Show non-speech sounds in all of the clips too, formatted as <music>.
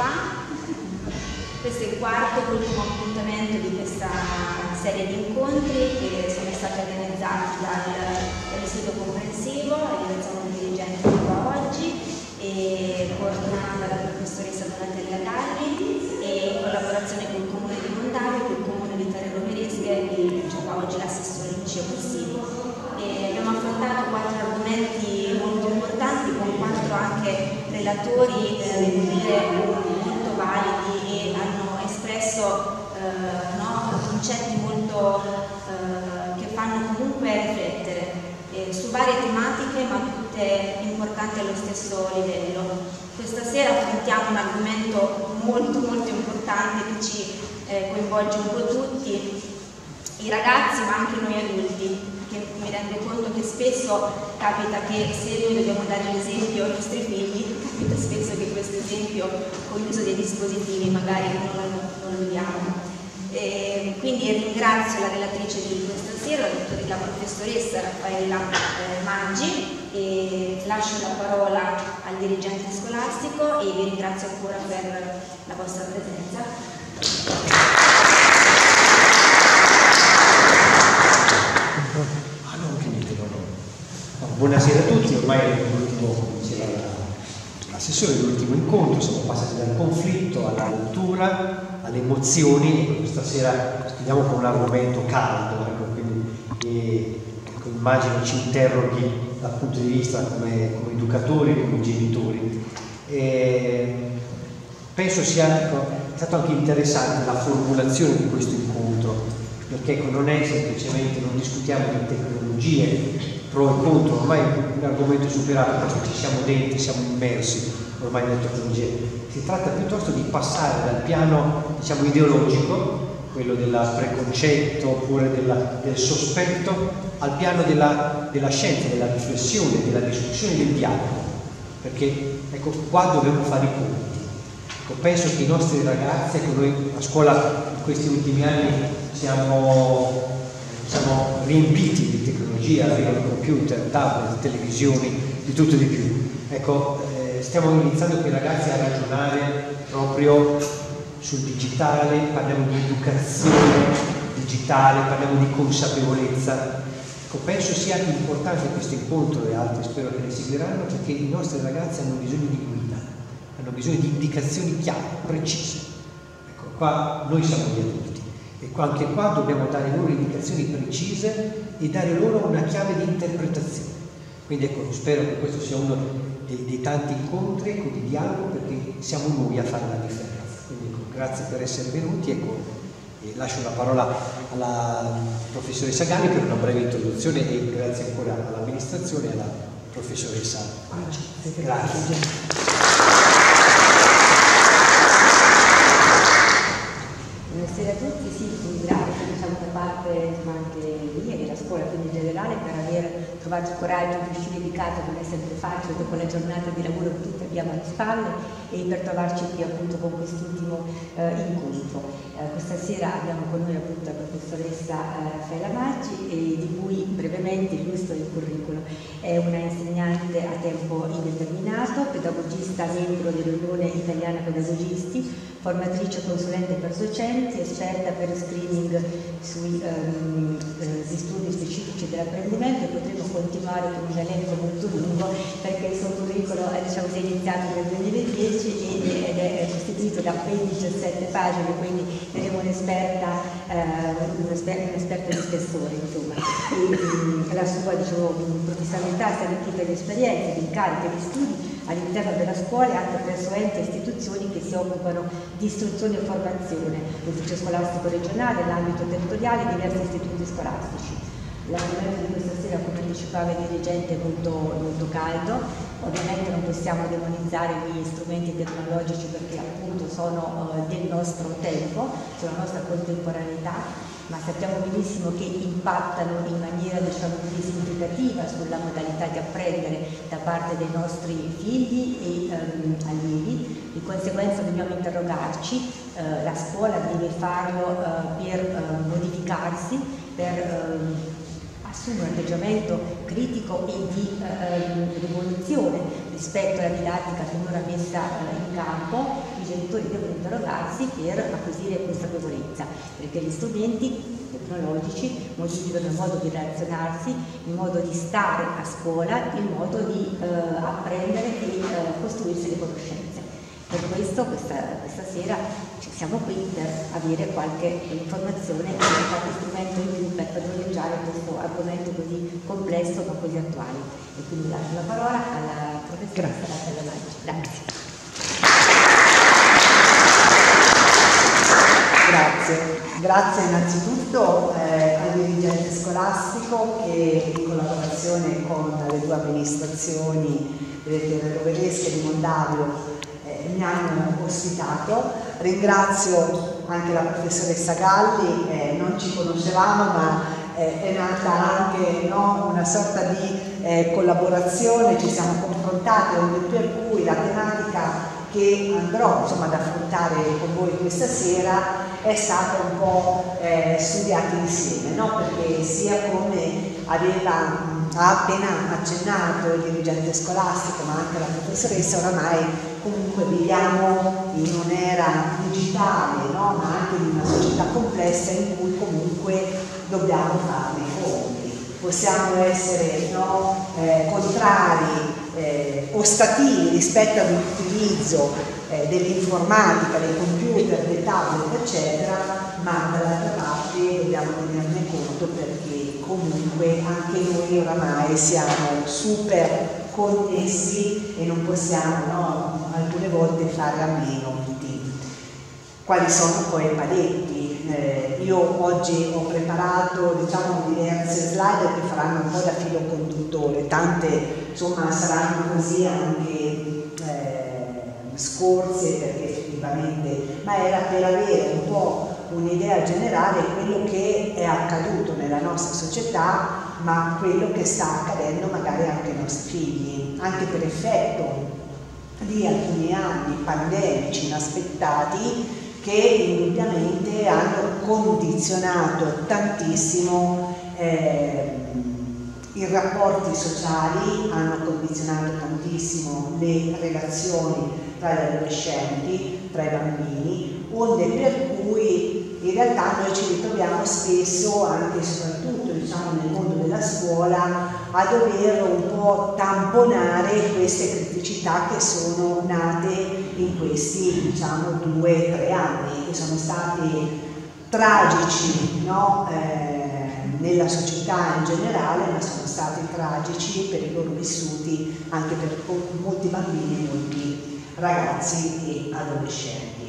qua. Questo è il quarto e ultimo appuntamento di questa serie di incontri che sono stati organizzati dal, dall'Istituto Comprensivo, ringraziamo il dirigente di qua oggi, e coordinata dalla professoressa Donatella Galli e in collaborazione con il Comune di Mondavio, con il Comune di Terreno Meresche e cioè, oggi l'assessore Lucia Possibile. abbiamo affrontato quattro argomenti molto importanti con quattro anche relatori eh, molto validi e hanno espresso eh, no, concetti molto eh, che fanno comunque riflettere eh, su varie tematiche ma tutte importanti allo stesso livello. Questa sera affrontiamo un argomento molto molto importante che ci eh, coinvolge un po' tutti, i ragazzi ma anche noi adulti, mi rendo conto che spesso capita che se noi dobbiamo dare l'esempio ai nostri figli, capita spesso che questo esempio con l'uso dei dispositivi magari non non lo diamo. E quindi ringrazio la relatrice di questa sera, la professoressa Raffaella eh, Maggi e lascio la parola al dirigente scolastico e vi ringrazio ancora per la vostra presenza. Buonasera a tutti, ormai è l'ultimo, come diceva l'assessore, l'ultimo incontro, siamo passati dal conflitto alla lettura, alle emozioni, questa sera studiamo con un argomento caldo, ecco, quindi e, ecco, immagino ci interroghi dal punto di vista come, come educatori, come genitori. E penso sia ecco, stato anche interessante la formulazione di questo incontro, perché ecco, non è semplicemente, non discutiamo di tecnologie, pro e contro, ormai è un argomento superato perché ci siamo dentro, siamo immersi ormai nella tecnologia. Si tratta piuttosto di passare dal piano diciamo, ideologico, quello del preconcetto oppure della, del sospetto, al piano della, della, scienza, della riflessione, della discussione, del dialogo. Perché ecco, qua dobbiamo fare i conti. Ecco, penso che i nostri ragazzi, ecco, noi a scuola in questi ultimi anni siamo siamo riempiti di tecnologia, arrivano computer, tablet, televisioni, di tutto e di più. Ecco, eh, stiamo iniziando con i ragazzi a ragionare proprio sul digitale, parliamo di educazione digitale, parliamo di consapevolezza. Ecco, penso sia importante questo incontro e altri spero che ne seguiranno perché i nostri ragazzi hanno bisogno di guida, hanno bisogno di indicazioni chiare, precise. Ecco, qua noi siamo gli adulti e anche qua dobbiamo dare loro indicazioni precise e dare loro una chiave di interpretazione. Quindi ecco, spero che questo sia uno dei, dei tanti incontri ecco, di dialogo perché siamo noi a fare la differenza. Quindi ecco, grazie per essere venuti ecco, e lascio la parola alla professoressa Gani per una breve introduzione e grazie ancora all'amministrazione e alla professoressa Maggi. Grazie. Buonasera a tutti, sì, ringrazio diciamo, da parte insomma, anche mia e della scuola quindi in generale per aver trovato il coraggio di uscire di casa, non è sempre facile dopo la giornata di lavoro che tutti abbiamo alle spalle e per trovarci qui appunto con quest'ultimo eh, incontro. Eh, questa sera abbiamo con noi appunto la professoressa eh, Fela Maggi di cui brevemente illustro il curriculum. È una insegnante a tempo indeterminato, pedagogista membro dell'Unione Italiana Pedagogisti, formatrice consulente per docenti, esperta per screening sugli um, studi specifici dell'apprendimento e potremo continuare con un elenco molto lungo perché il suo curriculum è, diciamo, è iniziato nel 2010 ed è costituito da 17 pagine, quindi saremo un'esperta eh, un'esperta di spessore. Insomma. E, um, la sua diciamo, professionalità si è arricchita di esperienze, di incarichi, di studi all'interno della scuola e anche presso enti e istituzioni che si occupano di istruzione e formazione, l'ufficio scolastico regionale, l'ambito territoriale e diversi istituti scolastici. L'argomento di questa sera, come anticipava il dirigente, è molto, molto caldo, ovviamente non possiamo demonizzare gli strumenti tecnologici perché appunto sono uh, del nostro tempo, sulla nostra contemporaneità, ma sappiamo benissimo che impattano in maniera diciamo così, significativa sulla modalità di apprendere da parte dei nostri figli e um, allievi, di conseguenza dobbiamo interrogarci, uh, la scuola deve farlo uh, per uh, modificarsi, per ehm, assume un atteggiamento critico e di eh, rivoluzione rispetto alla didattica finora messa eh, in campo, genitori devono interrogarsi per acquisire consapevolezza, perché gli strumenti tecnologici modificano il modo di relazionarsi, il modo di stare a scuola, il modo di eh, apprendere e eh, costruirsi le conoscenze. Per questo questa, questa sera siamo qui per avere qualche informazione e qualche strumento in più per padroneggiare questo argomento così complesso ma così attuale. E quindi lascio la parola alla professoressa Maggi. Grazie. Grazie. Grazie innanzitutto eh, al dirigente scolastico che in collaborazione con le due amministrazioni delle roveresche di Mondavio mi hanno ospitato. Ringrazio anche la professoressa Galli, eh, non ci conoscevamo ma eh, è nata anche no, una sorta di eh, collaborazione, ci siamo confrontati, per cui la tematica che andrò insomma, ad affrontare con voi questa sera è stata un po' eh, studiata insieme, no? perché sia come aveva ha appena accennato il dirigente scolastico ma anche la professoressa, oramai comunque viviamo in un'era digitale, no? ma anche in una società complessa in cui comunque dobbiamo fare i conti. Possiamo essere no, eh, contrari, eh, ostativi rispetto all'utilizzo eh, dell'informatica, dei computer, dei tablet, eccetera, ma dall'altra parte dobbiamo tenerne conto perché comunque anche noi oramai siamo super connessi e non possiamo no, alcune volte fare a meno di quali sono poi i paletti. Eh, io oggi ho preparato diciamo, diverse slide che faranno un po' da filo conduttore, tante insomma saranno così anche eh, scorse perché effettivamente, ma era per avere un po' un'idea generale di quello che è accaduto nella nostra società, ma quello che sta accadendo magari anche ai nostri figli, anche per effetto di alcuni anni pandemici inaspettati che indubbiamente hanno condizionato tantissimo eh, i rapporti sociali, hanno condizionato tantissimo le relazioni tra gli adolescenti, tra i bambini, onde per cui in realtà noi ci ritroviamo spesso, anche e soprattutto diciamo, nel mondo della scuola, a dover un po' tamponare queste criticità che sono nate in questi diciamo, due o tre anni, che sono stati tragici no? eh, nella società in generale, ma sono stati tragici per i loro vissuti anche per molti bambini e molti ragazzi e adolescenti.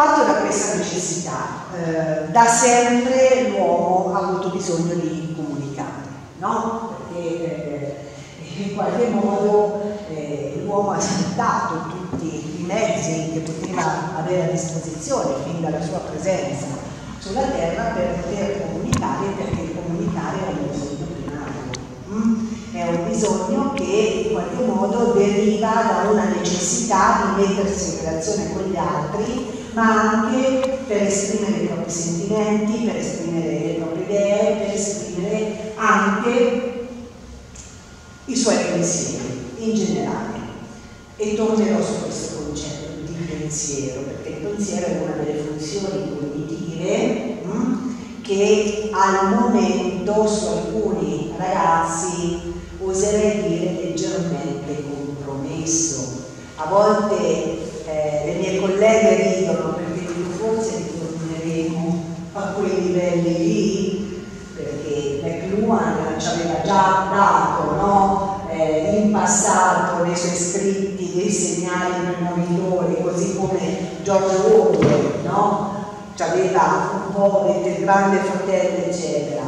Parto da questa necessità, eh, da sempre l'uomo ha avuto bisogno di comunicare, no? Perché eh, in qualche modo eh, l'uomo ha sfruttato tutti i mezzi che poteva avere a disposizione fin dalla sua presenza sulla terra per poter comunicare perché comunicare è un bisogno primario. Mm? È un bisogno che in qualche modo deriva da una necessità di mettersi in relazione con gli altri ma anche per esprimere i propri sentimenti, per esprimere le proprie idee, per esprimere anche i suoi pensieri in generale. E tornerò su questo concetto di pensiero, perché il pensiero è una delle funzioni cognitive mm, che al momento su alcuni ragazzi oserei dire leggermente compromesso. A volte eh, le mie colleghe ridono perché forse ritorneremo a quei livelli lì, perché McLuhan ci aveva già dato no? eh, in passato nei suoi scritti dei segnali premonitori, così come George Orwell, no? ci aveva un po' del grande fratello, eccetera.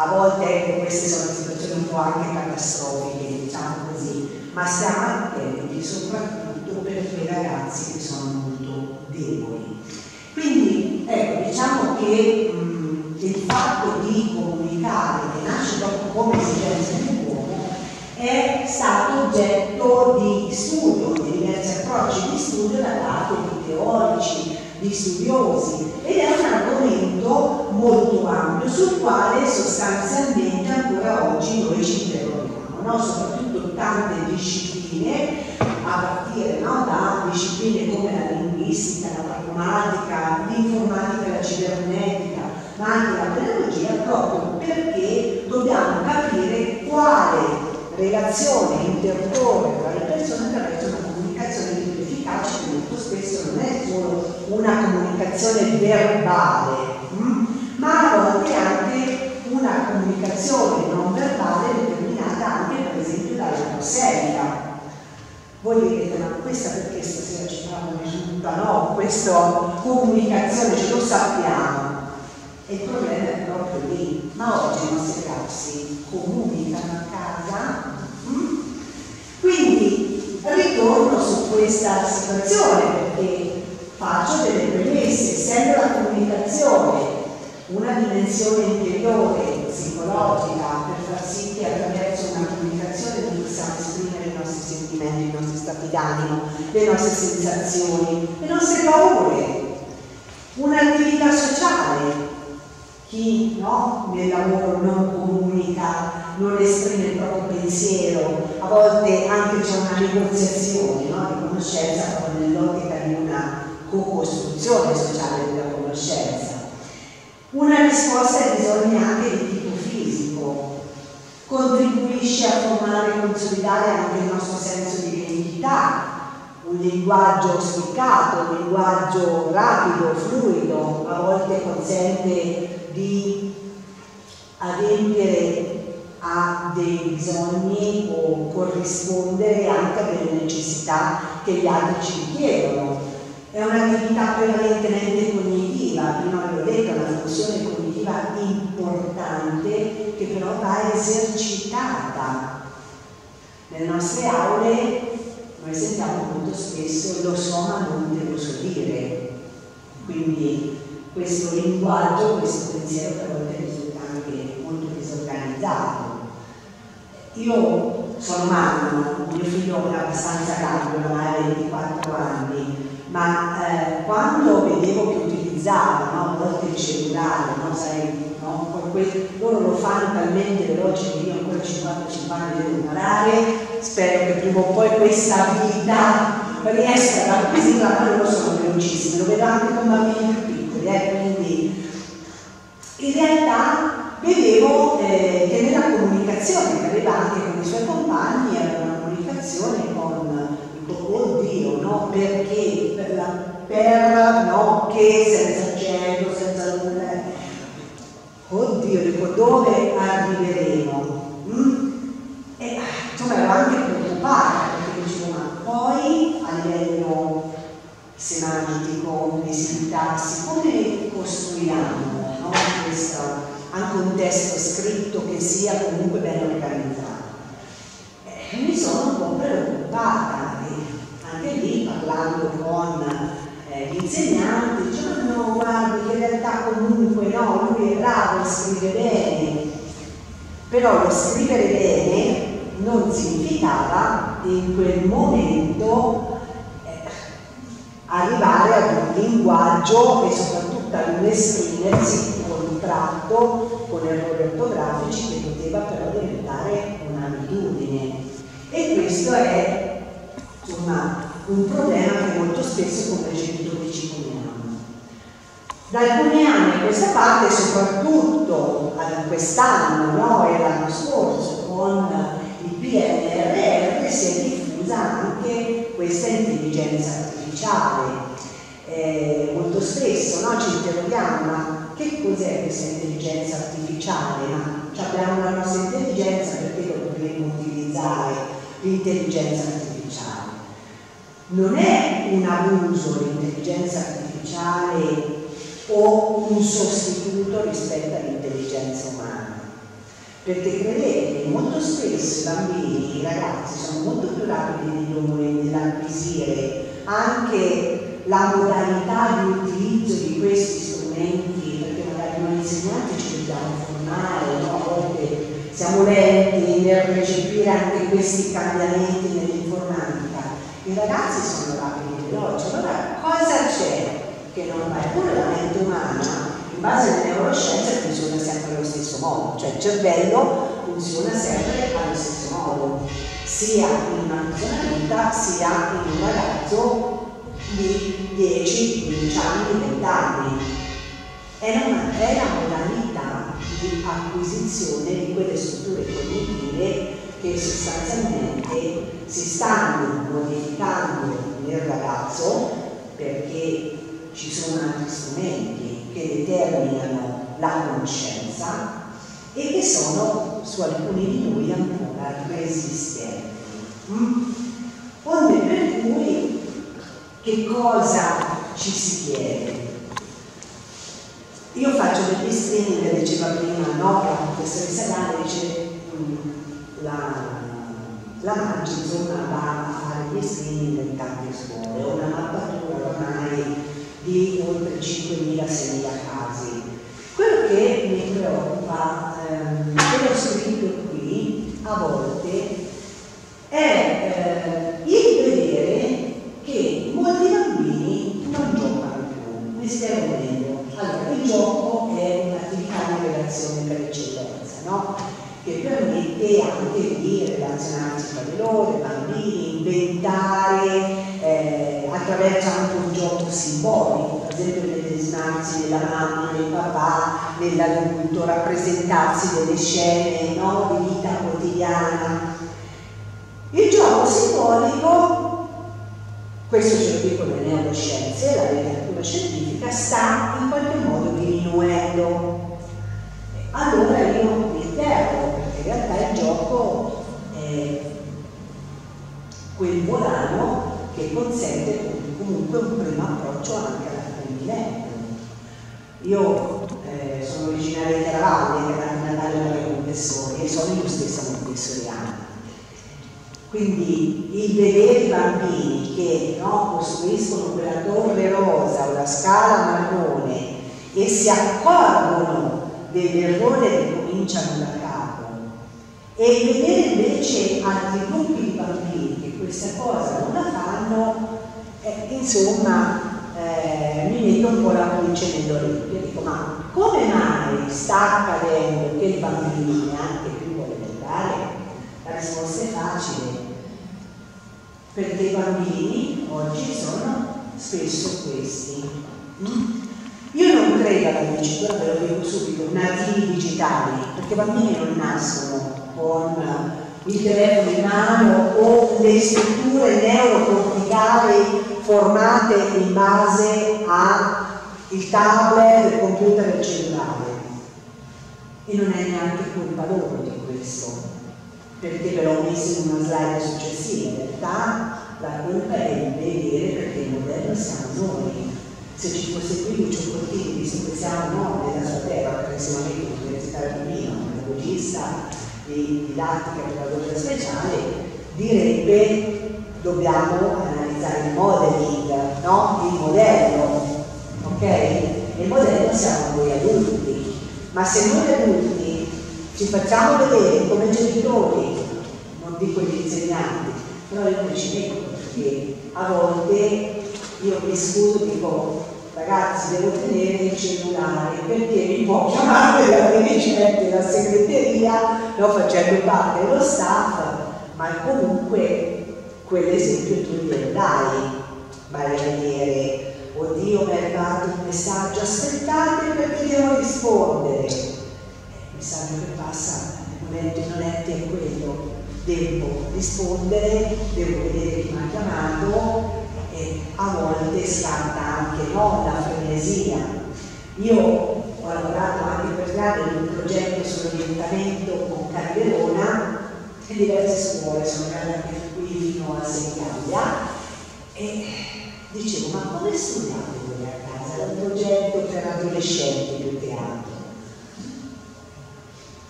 A volte ecco, queste sono situazioni un po' anche catastrofiche, diciamo così, ma stiamo attenti soprattutto per quei ragazzi che sono molto deboli. Quindi ecco, diciamo che mh, il fatto di comunicare, che nasce proprio come esigenza dell'uomo, è stato oggetto di studio, di diversi approcci di studio da parte di teorici, di studiosi ed è un argomento molto ampio sul quale sostanzialmente ancora oggi noi ci interroghiamo, no? soprattutto tante discipline, a partire no, da discipline come la linguistica, la matematica, l'informatica, la cibernetica, ma anche la pedagogia, proprio perché dobbiamo capire quale relazione intercorre tra le persone attraverso una comunicazione più efficace che molto spesso non è solo una comunicazione verbale, hm? ma a volte anche una comunicazione non verbale determinata anche per esempio dalla prossemica. Voi direte, ma questa perché stasera ci una risulta, no? Questa comunicazione ce lo sappiamo. E il problema è proprio lì. Ma oggi i nostri ragazzi comunicano a casa. Hm? Quindi ritorno su questa situazione perché faccio delle premesse, essendo la comunicazione una dimensione interiore, psicologica, per far sì che attraverso una comunicazione possiamo esprimere i nostri sentimenti, i nostri stati d'animo, le nostre sensazioni, le nostre paure, un'attività sociale. Chi no, nel lavoro non comunica, non esprime il proprio pensiero, a volte anche c'è una negoziazione no, di conoscenza proprio nell'ottica di una co-costruzione sociale della conoscenza. Una risposta ai bisogni anche di tipo fisico, contribuisce a formare e consolidare anche il nostro senso di identità, un linguaggio spiccato, un linguaggio rapido, fluido, a volte consente di adempiere a dei bisogni o corrispondere anche a delle necessità che gli altri ci richiedono. È un'attività prevalentemente cognitiva, prima vi ho detto, è una funzione cognitiva importante che però va esercitata. Nelle nostre aule noi sentiamo molto spesso lo so ma non te lo so dire. Quindi questo linguaggio, questo pensiero per volte risulta anche molto disorganizzato. Io sono mamma, mio figlio è abbastanza grande, ormai ha 24 anni, ma eh, quando vedevo che utilizzava no, a volte il cellulare, no, sai, no, loro lo fanno talmente veloce che io ancora 55 anni devo imparare, spero che prima o poi questa abilità riesca ad acquisirla, ma loro sono velocissimi, lo vedo anche con bambini più piccoli, eh, quindi in realtà vedevo eh, che nella comunicazione che aveva anche con i suoi compagni era una comunicazione con oddio, no? Perché? Per, la, per no? Che senza cielo, senza nulla. Oddio, dico, dove arriveremo? Mm? E insomma ero anche preoccupata perché dicevo, ma poi a livello semantico, di sintassi, come costruiamo no? Questo, anche un testo scritto che sia comunque ben organizzato? E mi sono un po' preoccupata anche lì parlando con eh, insegnanti, dicevano no, guardi che in realtà comunque no, lui è bravo a scrivere bene, però lo scrivere bene non significava in quel momento eh, arrivare ad un linguaggio e soprattutto ad un esprimersi contratto con errori ortografici che poteva però diventare un'abitudine. E questo è insomma, un problema che molto spesso come genitori ci poniamo. Da alcuni anni a questa parte, soprattutto quest'anno no, e l'anno scorso con il PNRR, si è diffusa anche questa intelligenza artificiale. Eh, molto spesso no, ci interroghiamo, ma che cos'è questa intelligenza artificiale? Ma abbiamo la nostra intelligenza perché dovremmo utilizzare l'intelligenza artificiale? Non è un abuso l'intelligenza artificiale o un sostituto rispetto all'intelligenza umana. Perché credetemi, molto spesso i bambini, i ragazzi sono molto più rapidi di noi nell'acquisire anche la modalità di utilizzo di questi strumenti, perché magari noi insegnanti ci dobbiamo formare, no? a volte siamo lenti nel recepire anche questi cambiamenti nell'informatica i ragazzi sono rapidi veloci, allora cosa c'è che non va? Eppure la mente umana in base alle neuroscienze funziona sempre allo stesso modo, cioè il cervello funziona sempre allo stesso modo, sia in una persona sia in un ragazzo di 10, 15 anni, 20 anni. È, una, è la modalità di acquisizione di quelle strutture cognitive che sostanzialmente si stanno modificando nel ragazzo perché ci sono altri strumenti che determinano la conoscenza e che sono su alcuni di noi ancora resistenti. Mm? Onde per cui che cosa ci si chiede? Io faccio degli streaming, diceva prima no, la professoressa Gale dice mm, la, la Maggi insomma va a fare gli streaming in tante scuole, una mappatura ormai di oltre 5.000-6.000 casi. Quello che mi preoccupa, ehm, che ho scritto qui, a volte, è eh, il vedere che molti bambini non giocano più, mi spiego meglio. Allora, il gioco è un'attività di relazione per eccellenza, no? che permette anche di relazionarsi tra di loro, i bambini, inventare eh, attraverso anche un gioco simbolico, per esempio nell'esmarsi della mamma, del papà, nell'adulto, rappresentarsi delle scene no? di vita quotidiana. Il gioco simbolico, questo ce lo dicono le neuroscienze, la letteratura scientifica, sta in qualche modo diminuendo. Allora io realtà il gioco è quel volano che consente comunque un primo approccio anche all'apprendimento. Io eh, sono originaria di Caravaggio, che era Natale per i confessori, e sono io stessa confessoriana. Quindi il vedere i bambini che no, costruiscono quella torre rosa o la scala marrone e si accorgono dell'errore che cominciano da e vedere invece altri gruppi di bambini che questa cosa non la fanno, eh, insomma eh, mi metto un po' la pulce nell'orecchio, dico ma come mai sta accadendo che i bambini, neanche più elementare, la risposta è facile, perché i bambini oggi sono spesso questi. Mm? Io non credo alla dicitura, ve lo dico subito, nativi digitali, perché i bambini non nascono con il telefono in mano o le strutture neurocorticali formate in base al tablet, il computer e il cellulare. E non è neanche colpa loro di questo, perché ve l'ho messo in una slide successiva. In realtà la colpa è il vedere perché il modello siamo noi. Se ci fosse qui Lucio Cortini, visto che siamo no, nella sua terra, perché siamo amici dell'Università di Milano, pedagogista di didattica e pedagogia speciale, direbbe dobbiamo analizzare il modeling, no? il modello, ok? Il modello siamo noi adulti, ma se noi adulti ci facciamo vedere come genitori, non dico gli insegnanti, però io mi ci metto perché a volte io mi scuso dico ragazzi devo tenere il cellulare perché mi può chiamare la dirigente della segreteria no, facendo parte dello staff ma comunque quell'esempio tu glielo dai vedere oddio mi è arrivato un messaggio aspettate perché devo rispondere. Il messaggio che passa nel momento non è è quello. Devo rispondere devo vedere chi mi ha chiamato e a volte scatta anche no, la frenesia. Io ho lavorato anche per grado in un progetto sull'orientamento con Calderona e diverse scuole sono andate qui fino a Senigallia e dicevo ma come studiate voi a casa? È un progetto per adolescenti più che altro.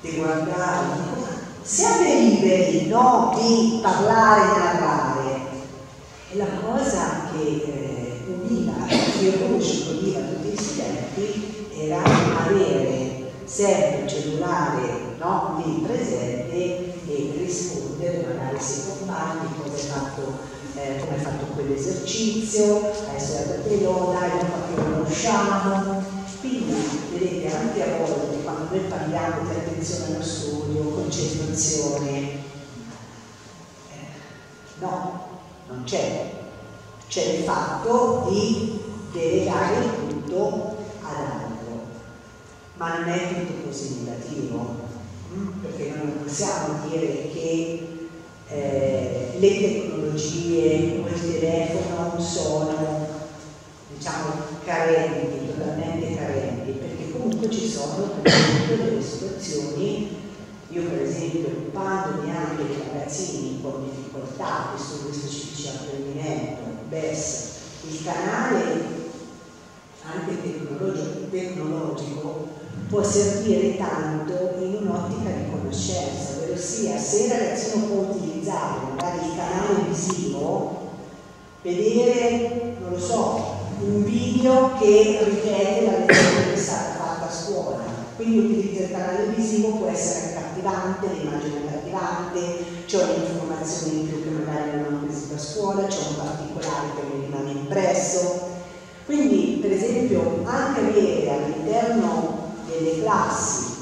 Di guardare, siate liberi no, di parlare e narrare la cosa che eh, univa, che conosciuto univa tutti gli studenti era avere sempre il cellulare no, lì presente e rispondere magari se compagni cosa hai fatto, eh, come fatto quell'esercizio, hai studiato te lo dai, non lo conosciamo. Quindi, vedete, anche a volte quando noi parliamo di attenzione allo studio, concentrazione, eh, no, c'è. C'è il fatto di delegare tutto ad altro, ma non è tutto così negativo, mm? perché non possiamo dire che eh, le tecnologie o il telefono sono diciamo carenti, totalmente carenti, perché comunque ci sono delle situazioni, io per esempio occupandomi anche di ragazzini con difficoltà che sono specifici apprendimento, BES, il canale anche tecnologico, tecnologico può servire tanto in un'ottica di conoscenza, ovvero sia se il ragazzino può utilizzare magari il canale visivo, vedere, non lo so, un video che ripete la lezione che è stata fatta a scuola. Quindi utilizzo il canale visivo può essere accattivante, l'immagine accattivante, c'è un'informazione in più che magari non ho visito a scuola, c'è un particolare che mi rimane impresso. Quindi, per esempio, anche avere all'interno delle classi,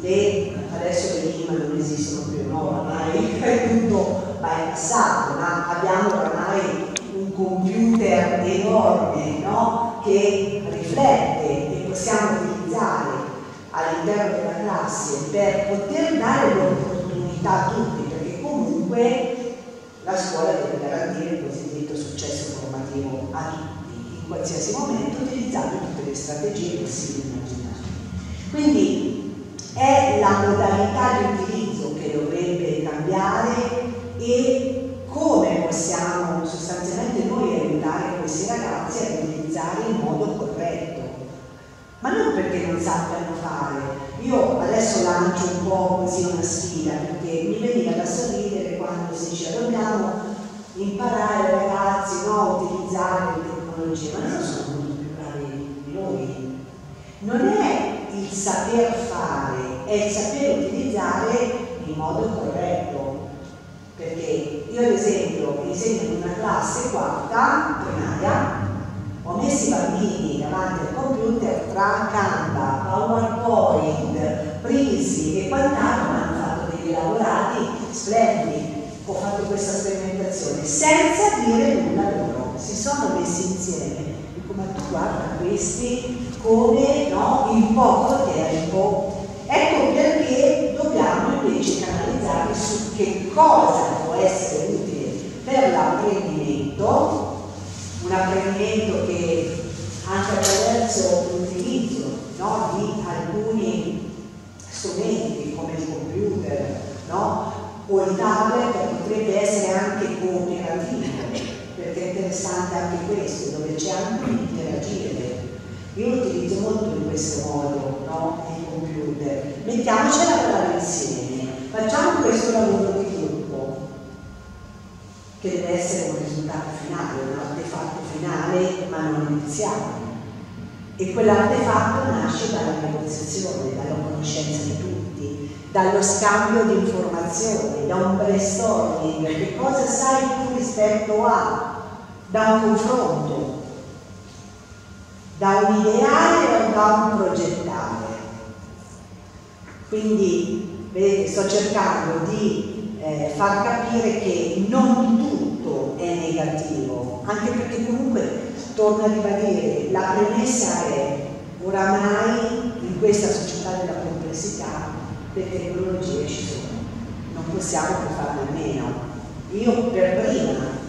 le, adesso le IMA non esistono più, no, ormai è tutto bypassato, ma abbiamo ormai un computer enorme no? che riflette e possiamo utilizzare all'interno della classe per poter dare l'opportunità a tutti, perché comunque la scuola deve garantire il cosiddetto successo formativo a tutti, in qualsiasi momento utilizzando tutte le strategie possibili e immaginabili. Quindi è la modalità di utilizzo che dovrebbe cambiare e come possiamo sostanzialmente noi aiutare questi ragazzi a utilizzare in modo corretto. Ma non perché non sappiano fare. Io adesso lancio un po' così una sfida, perché mi veniva da sorridere quando si diceva dobbiamo imparare ragazzi no, a utilizzare le tecnologie, ma non sono molto più bravi di noi. Non è il saper fare, è il saper utilizzare in modo corretto. Perché io ad esempio insegno in una classe quarta, primaria, ho messo i bambini davanti al computer tra Canva, PowerPoint, Prisi e quant'altro, hanno fatto degli elaborati splendidi. Ho fatto questa sperimentazione senza dire nulla loro. Si sono messi insieme. Dico, ma tu guarda questi come no, in poco tempo. Ecco perché dobbiamo invece canalizzare su che cosa può essere utile per l'apprendimento, un apprendimento che anche attraverso l'utilizzo no, di alcuni strumenti come il computer no, o il tablet potrebbe essere anche cooperativo, perché è interessante anche questo, dove c'è anche un interagire. Io lo utilizzo molto in questo modo, no, il computer. Mettiamoci a lavorare insieme, facciamo questo lavoro di gruppo, che deve essere un risultato finale, un artefatto finale, ma non iniziale. E quell'artefatto nasce dalla negoziazione, dalla conoscenza di tutti, dallo scambio di informazioni, da un brainstorming, che cosa sai tu rispetto a, da un confronto, da un ideale o da un progettare. Quindi, vedete, sto cercando di eh, far capire che non tutto è negativo, anche perché comunque, torno a ribadire, la premessa è oramai in questa società della complessità le tecnologie ci sono, non possiamo più farne a meno. Io per prima,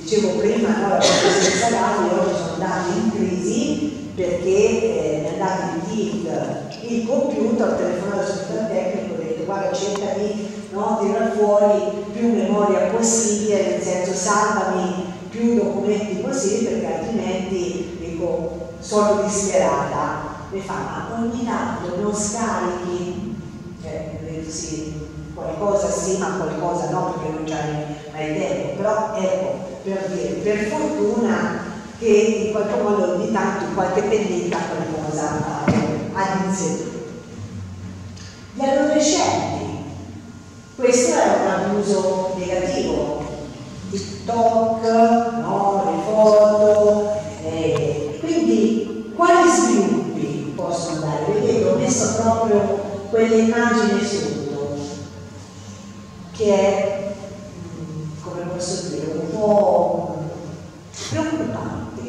dicevo prima, no, la professionalità salari oggi sono andati in crisi perché eh, è andato in tilt il computer, telefonato al supporto tecnico ho detto guarda cerca di no, tirare fuori più memoria possibile, nel senso salvami più documenti possibili perché altrimenti dico sono disperata. Mi fa, ma ogni tanto non scarichi eh, sì, qualcosa sì, ma qualcosa no, perché non c'hai mai tempo. Però ecco, per, per fortuna che in qualche modo ogni tanto qualche pennetta qualcosa ha iniziato. Gli adolescenti, questo è un abuso negativo, TikTok, no, le foto, eh, quindi quali sviluppi possono dare? Vedete, ho messo proprio quell'immagine sotto, che è po' preoccupante,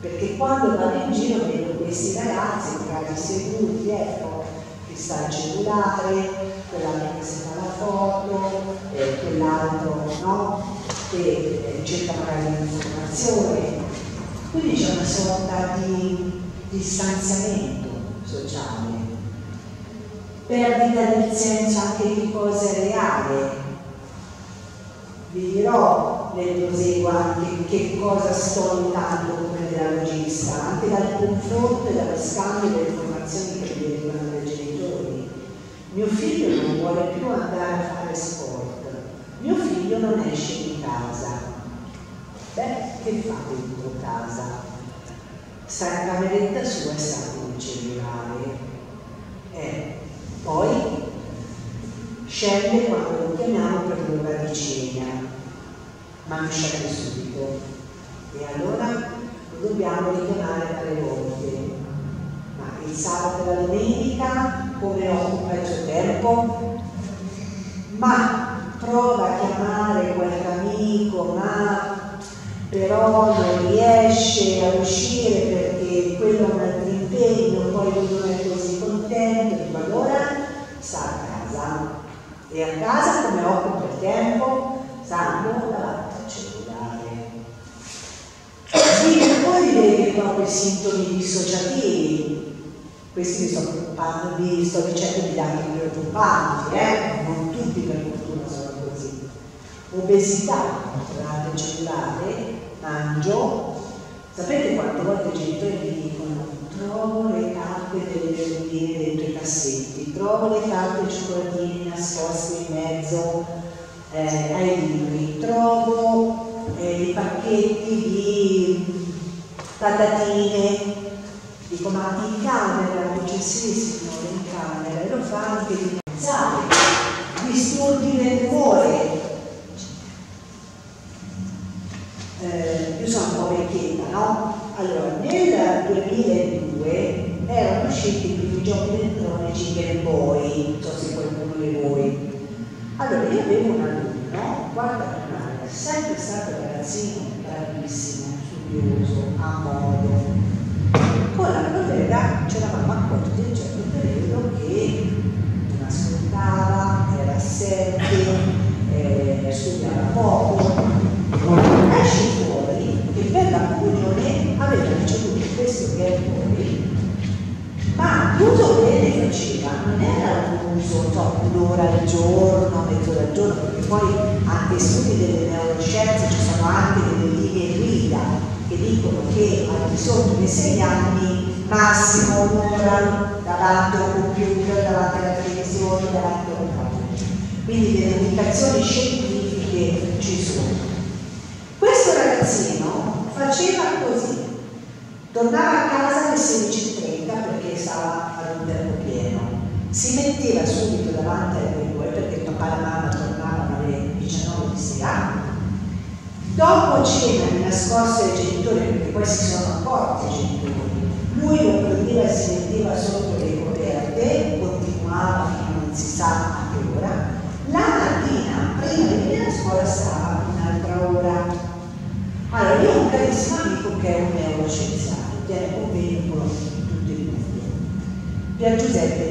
perché quando vado in giro vedo questi ragazzi magari seduti, ecco, che sta il cellulare, quella che si fa la foto, eh, quell'altro no? che eh, cerca magari l'informazione. Quindi c'è una sorta di distanziamento sociale, perdita del senso anche di cosa è reale. Vi dirò nel proseguo anche che cosa sto notando come pedagogista, anche dal confronto e dallo scambio delle informazioni che mi derivano dai genitori. Mio figlio non vuole più andare a fare sport, mio figlio non esce di casa. Beh, che fa dentro casa? sta in cameretta sua e sta con il cellulare. Eh, poi scende quando lo chiamiamo per l'ora di cena, ma non scende subito. E allora lo dobbiamo richiamare tre volte. Ma il sabato e la domenica come occupa il suo tempo? Ma prova a chiamare qualche amico, ma però non riesce a uscire perché quello è un altro impegno, poi non è così contento, dico allora sta a casa. E a casa come occupa il tempo? Stanno davanti al cellulare. Sì, poi vedi proprio i sintomi dissociativi. Questi sto, vi sto dicendo di dati preoccupanti, eh? non tutti per fortuna sono così. Obesità, davanti al cellulare, mangio, sapete quante volte i genitori mi dicono trovo le carte delle verdurine dentro i cassetti, trovo le carte cioccolatini nascosti in mezzo eh, ai libri, trovo eh, i pacchetti di patatine, dico ma in camera, dice sì signore in camera, e lo fa anche di pensare, disturbi del cuore, eh, io sono un po' vecchietta, no? Allora, nel 2002 erano usciti i primi giochi elettronici Game Boy, non so se qualcuno di voi. Allora, io avevo un alunno, guarda primaria, sempre stato ragazzino bravissimo, studioso, a modo. Con la collega ci eravamo accorti a un certo periodo che non ascoltava, era assente, eh, studiava poco, esce fuori che per la comunione aveva ricevuto questo Gherpoli, ma l'uso che faceva non era un uso so, un'ora al giorno, mezz'ora al giorno, perché poi anche studi delle neuroscienze ci sono anche delle linee guida che dicono che al di sotto dei sei anni massimo un'ora davanti al computer, davanti alla televisione, davanti a un quindi delle indicazioni scientifiche ci sono. Questo ragazzino faceva così, tornava a casa alle 16.30 perché stava ad un tempo pieno, si metteva subito davanti alle due perché il papà e la mamma tornavano alle 19 di sera, dopo cena mi nascosto ai genitori perché poi si sono accorti i genitori, lui lo prendeva e si metteva sotto le coperte, continuava fino a non si sa They are two Z.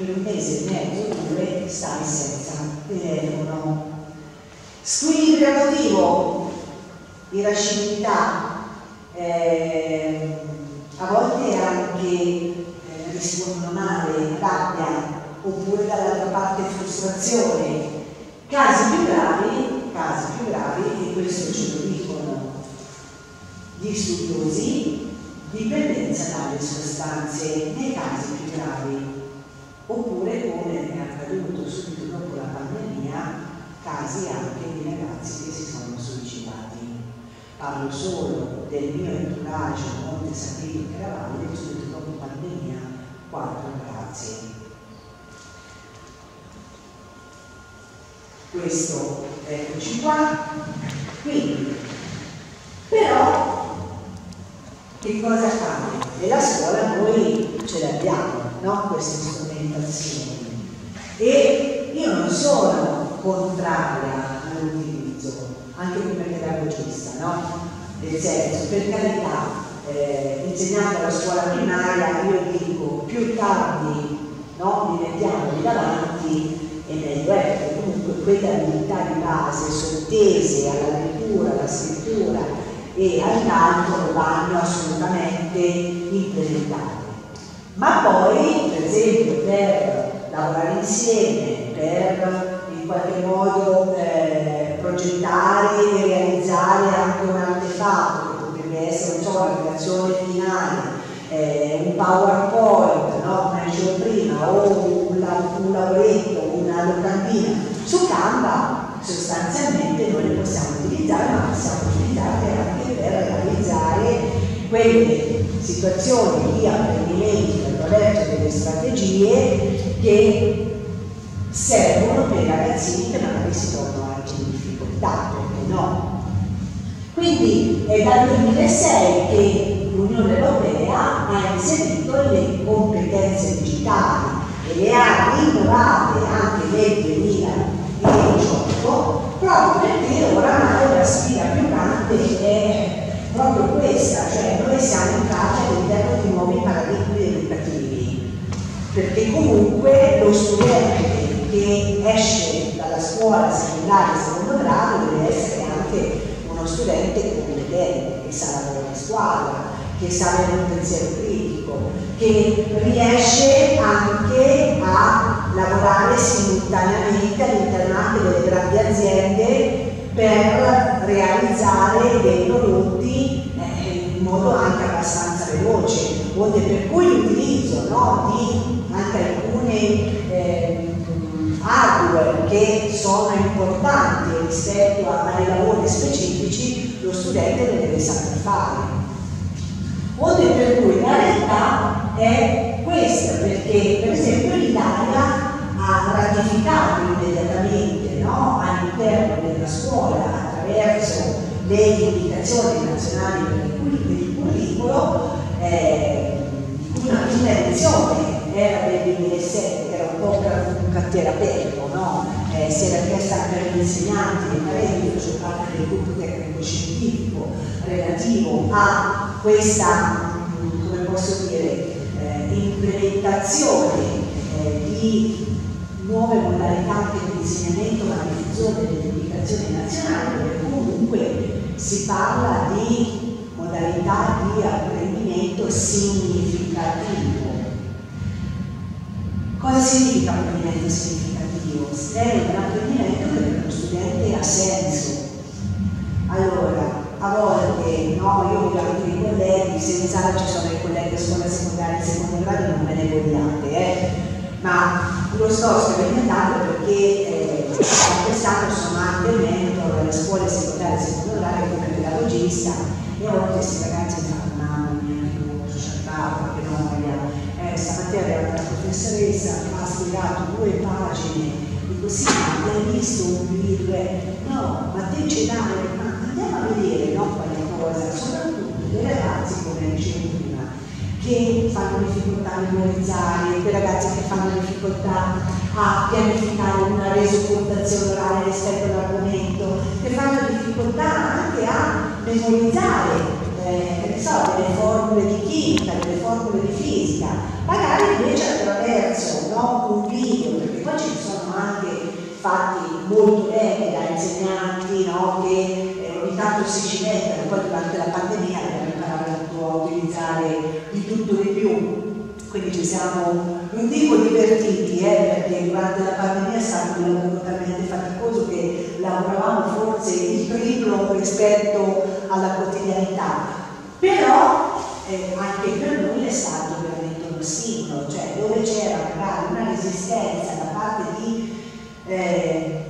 per un mese e mezzo, due, stai senza telefono. Squilibrio emotivo, irascibilità, eh, a volte anche eh, rispondono male, rabbia, oppure dall'altra parte frustrazione. Casi più gravi, casi più gravi, e questo ce lo dicono gli studiosi, dipendenza dalle sostanze nei casi più gravi, oppure come è accaduto subito dopo la pandemia, casi anche di ragazzi che si sono suicidati. Parlo solo del mio entourage Monte Sapino e Cavalli, subito dopo pandemia, quattro ragazzi. Questo, eccoci qua. Quindi, però, che cosa fare? Nella scuola noi ce l'abbiamo, no? Queste strumentazioni. E io non sono contraria all'utilizzo, anche come pedagogista, no? Nel senso, per carità, eh, insegnando alla scuola primaria, io dico più tardi no? li mettiamo davanti e meglio è, perché comunque quelle abilità di base sottese alla lettura, alla scrittura e al calcolo vanno assolutamente implementate. Ma poi, per esempio, per lavorare insieme, per in qualche modo eh, progettare e realizzare anche un artefatto che potrebbe essere non so, una creazione finale, eh, un PowerPoint, no? come dicevo prima, o un, un lavoretto, una locandina, su Canva sostanzialmente noi le possiamo utilizzare, ma possiamo utilizzarle anche per realizzare quelle situazioni di apprendimento attraverso delle strategie che servono per i ragazzini che magari si trovano anche in difficoltà, perché no? Quindi è dal 2006 che l'Unione Europea ha inserito le competenze digitali e le ha rinnovate anche nel 2018 proprio perché oramai la sfida più grande è proprio questa, cioè noi siamo entrati all'interno di nuovi paradigmi educativi, perché comunque lo studente che esce dalla scuola secondaria secondo grado deve essere anche uno studente competente, che sa lavorare in squadra, che sa avere un pensiero critico, che riesce anche a lavorare simultaneamente all'interno anche delle grandi aziende per realizzare dei prodotti in modo anche abbastanza veloce, onde per cui l'utilizzo no, di anche alcune eh, hardware che sono importanti rispetto ai lavori specifici, lo studente le deve saper fare. Onde per cui la realtà è questa, perché per esempio l'Italia ha ratificato immediatamente no, all'interno della scuola attraverso le indicazioni nazionali per il curricolo, eh, una prima edizione era del 2007, che era un po' un cantiere aperto, no? eh, si era chiesta anche agli insegnanti, e parenti, io faccio parte del gruppo tecnico scientifico relativo a questa, come posso dire, eh, implementazione eh, di nuove modalità di insegnamento ma diffusione delle indicazioni nazionali, dove comunque si parla di modalità di apprendimento significativo. Cosa significa apprendimento significativo? È un apprendimento che per lo studente ha senso. Allora, a volte, no, io vedo anche i colleghi, senza ci sono i colleghi a scuola secondaria e secondo grado, non me ne vogliate, eh? ma lo sto sperimentando perché eh, quest'anno sono anche mentor alle scuole secondarie e secondo grado come pedagogista e a volte questi ragazzi fanno mamma mia che sciarpato, che noia, eh, stamattina la professoressa mi ha spiegato due pagine dico sì ma hai visto un video? no ma te ce l'hai ma andiamo a vedere no, qualche cosa, soprattutto dei ragazzi, come dicevo prima, che fanno difficoltà a memorizzare, quei ragazzi che fanno difficoltà a pianificare una resocontazione orale rispetto all'argomento, che fanno difficoltà anche a memorizzare eh, so, delle formule di chimica, delle formule di fisica, magari invece attraverso no, un video, perché poi ci sono anche fatti molto bene da insegnanti no, che eh, ogni tanto si cimentano, poi durante la pandemia abbiamo imparato a utilizzare di tutto di più, quindi ci siamo, non dico divertiti, eh, perché durante la pandemia è stato un lavoro talmente faticoso che lavoravamo forse il triplo rispetto alla quotidianità, però eh, anche per noi è stato veramente uno stimolo, cioè dove c'era magari una resistenza da parte di eh,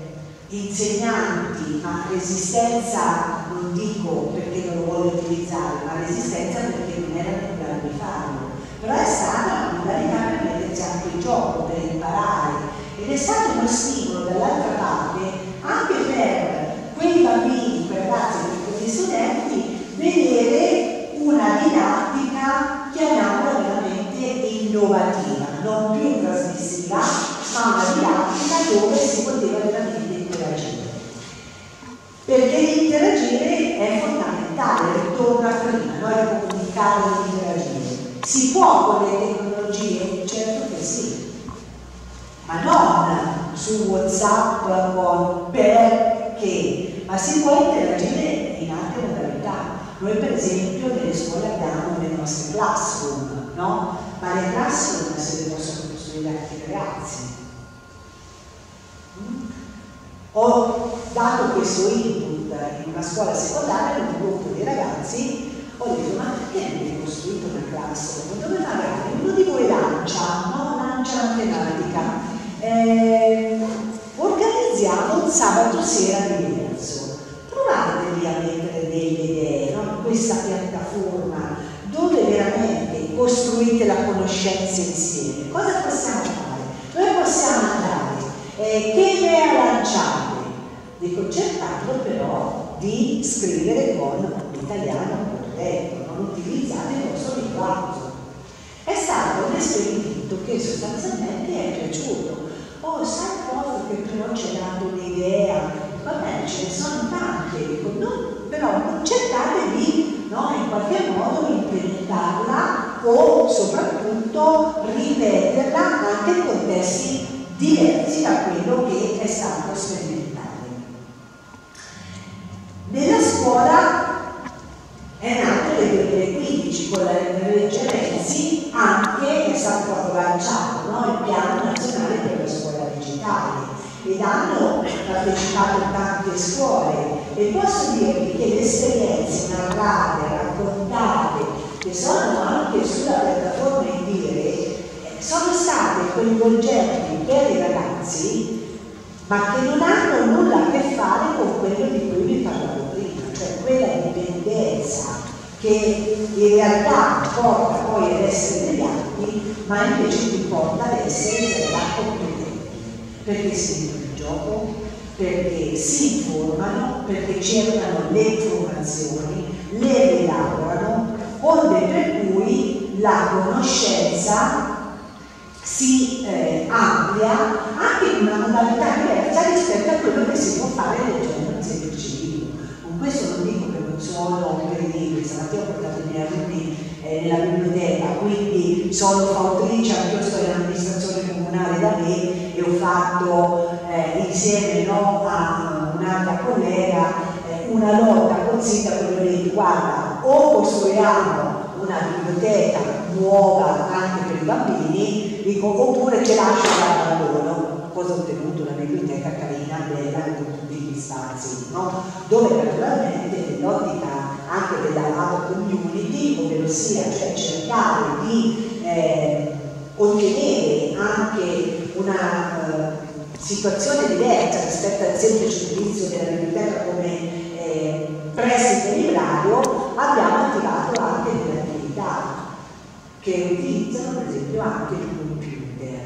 insegnanti, ma resistenza non dico perché non lo voglio utilizzare, ma resistenza perché non erano in grado di farlo. Però è stata una modalità per mettersi anche in gioco, per imparare ed è stato uno stimolo dall'altra parte anche per quei bambini, quei ragazzi, quegli studenti vedere una didattica, chiamiamola veramente innovativa, non più trasmissiva, ma una didattica dove si poteva veramente interagire. Perché interagire è fondamentale, ritorno a prima, noi comunicare e interagire. Si può con le tecnologie? Sì, ma non su Whatsapp con perché, ma si può interagire in altre modalità. Noi per esempio nelle scuole abbiamo le nostre classroom, no? Ma le classroom se le possono costruire anche i ragazzi. Ho dato questo input in una scuola secondaria con un gruppo di ragazzi, ho detto ma perché avete costruito una classe dove magari uno di voi lancia, no? lancia una tematica, eh, organizziamo un sabato sera diverso, provatevi a mettere delle idee no? questa piattaforma dove veramente costruite la conoscenza insieme. Cosa possiamo fare? Noi possiamo andare eh, che idea lanciate? Dico cercando però di scrivere con l'italiano corretto, non utilizzate il vostro linguaggio. È stato un esperimento che sostanzialmente è piaciuto. Oh, sai cosa che però ci ha dato un'idea? Va bene, ce ne sono tante, no, però cercate di no, in qualche modo implementarla o soprattutto ripeterla anche in contesti diversi da quello che è stato sperimentale. Nella scuola è nato nel 2015 con la legge Renzi anche è stato proprio lanciato no? il piano nazionale per la scuola digitale ed hanno partecipato tante scuole e posso dirvi che le esperienze narrate, raccontate che sono anche sulla piattaforma Indire sono state coinvolgenti per i ragazzi, ma che non hanno nulla a che fare con quello di cui vi parlavo prima, cioè quella indipendenza che in realtà porta poi ad essere degli atti, ma invece ti porta ad essere in realtà competenti, perché si mettono in gioco, perché si informano, perché cercano le informazioni, le elaborano, onde per cui la conoscenza si eh, amplia anche in una modalità diversa rispetto a quello che si può fare leggendo un questo non sono libri, stamattina ho portato i miei alunni eh, nella biblioteca, quindi sono fautrice, anche io sto in amministrazione comunale da me e ho fatto eh, insieme no, a un'altra collega eh, una lotta col sindaco ho detto guarda o costruiamo una biblioteca nuova anche per i bambini dico, oppure ce lascio l'abbandono cosa ho ottenuto una biblioteca carina, bella con tutti gli spazi no? dove naturalmente nell'ottica anche della lava community ovvero sia cioè cercare di eh, ottenere anche una eh, situazione diversa rispetto al semplice utilizzo della biblioteca come eh, prestito librario, abbiamo attivato anche delle attività che utilizzano per esempio anche il computer.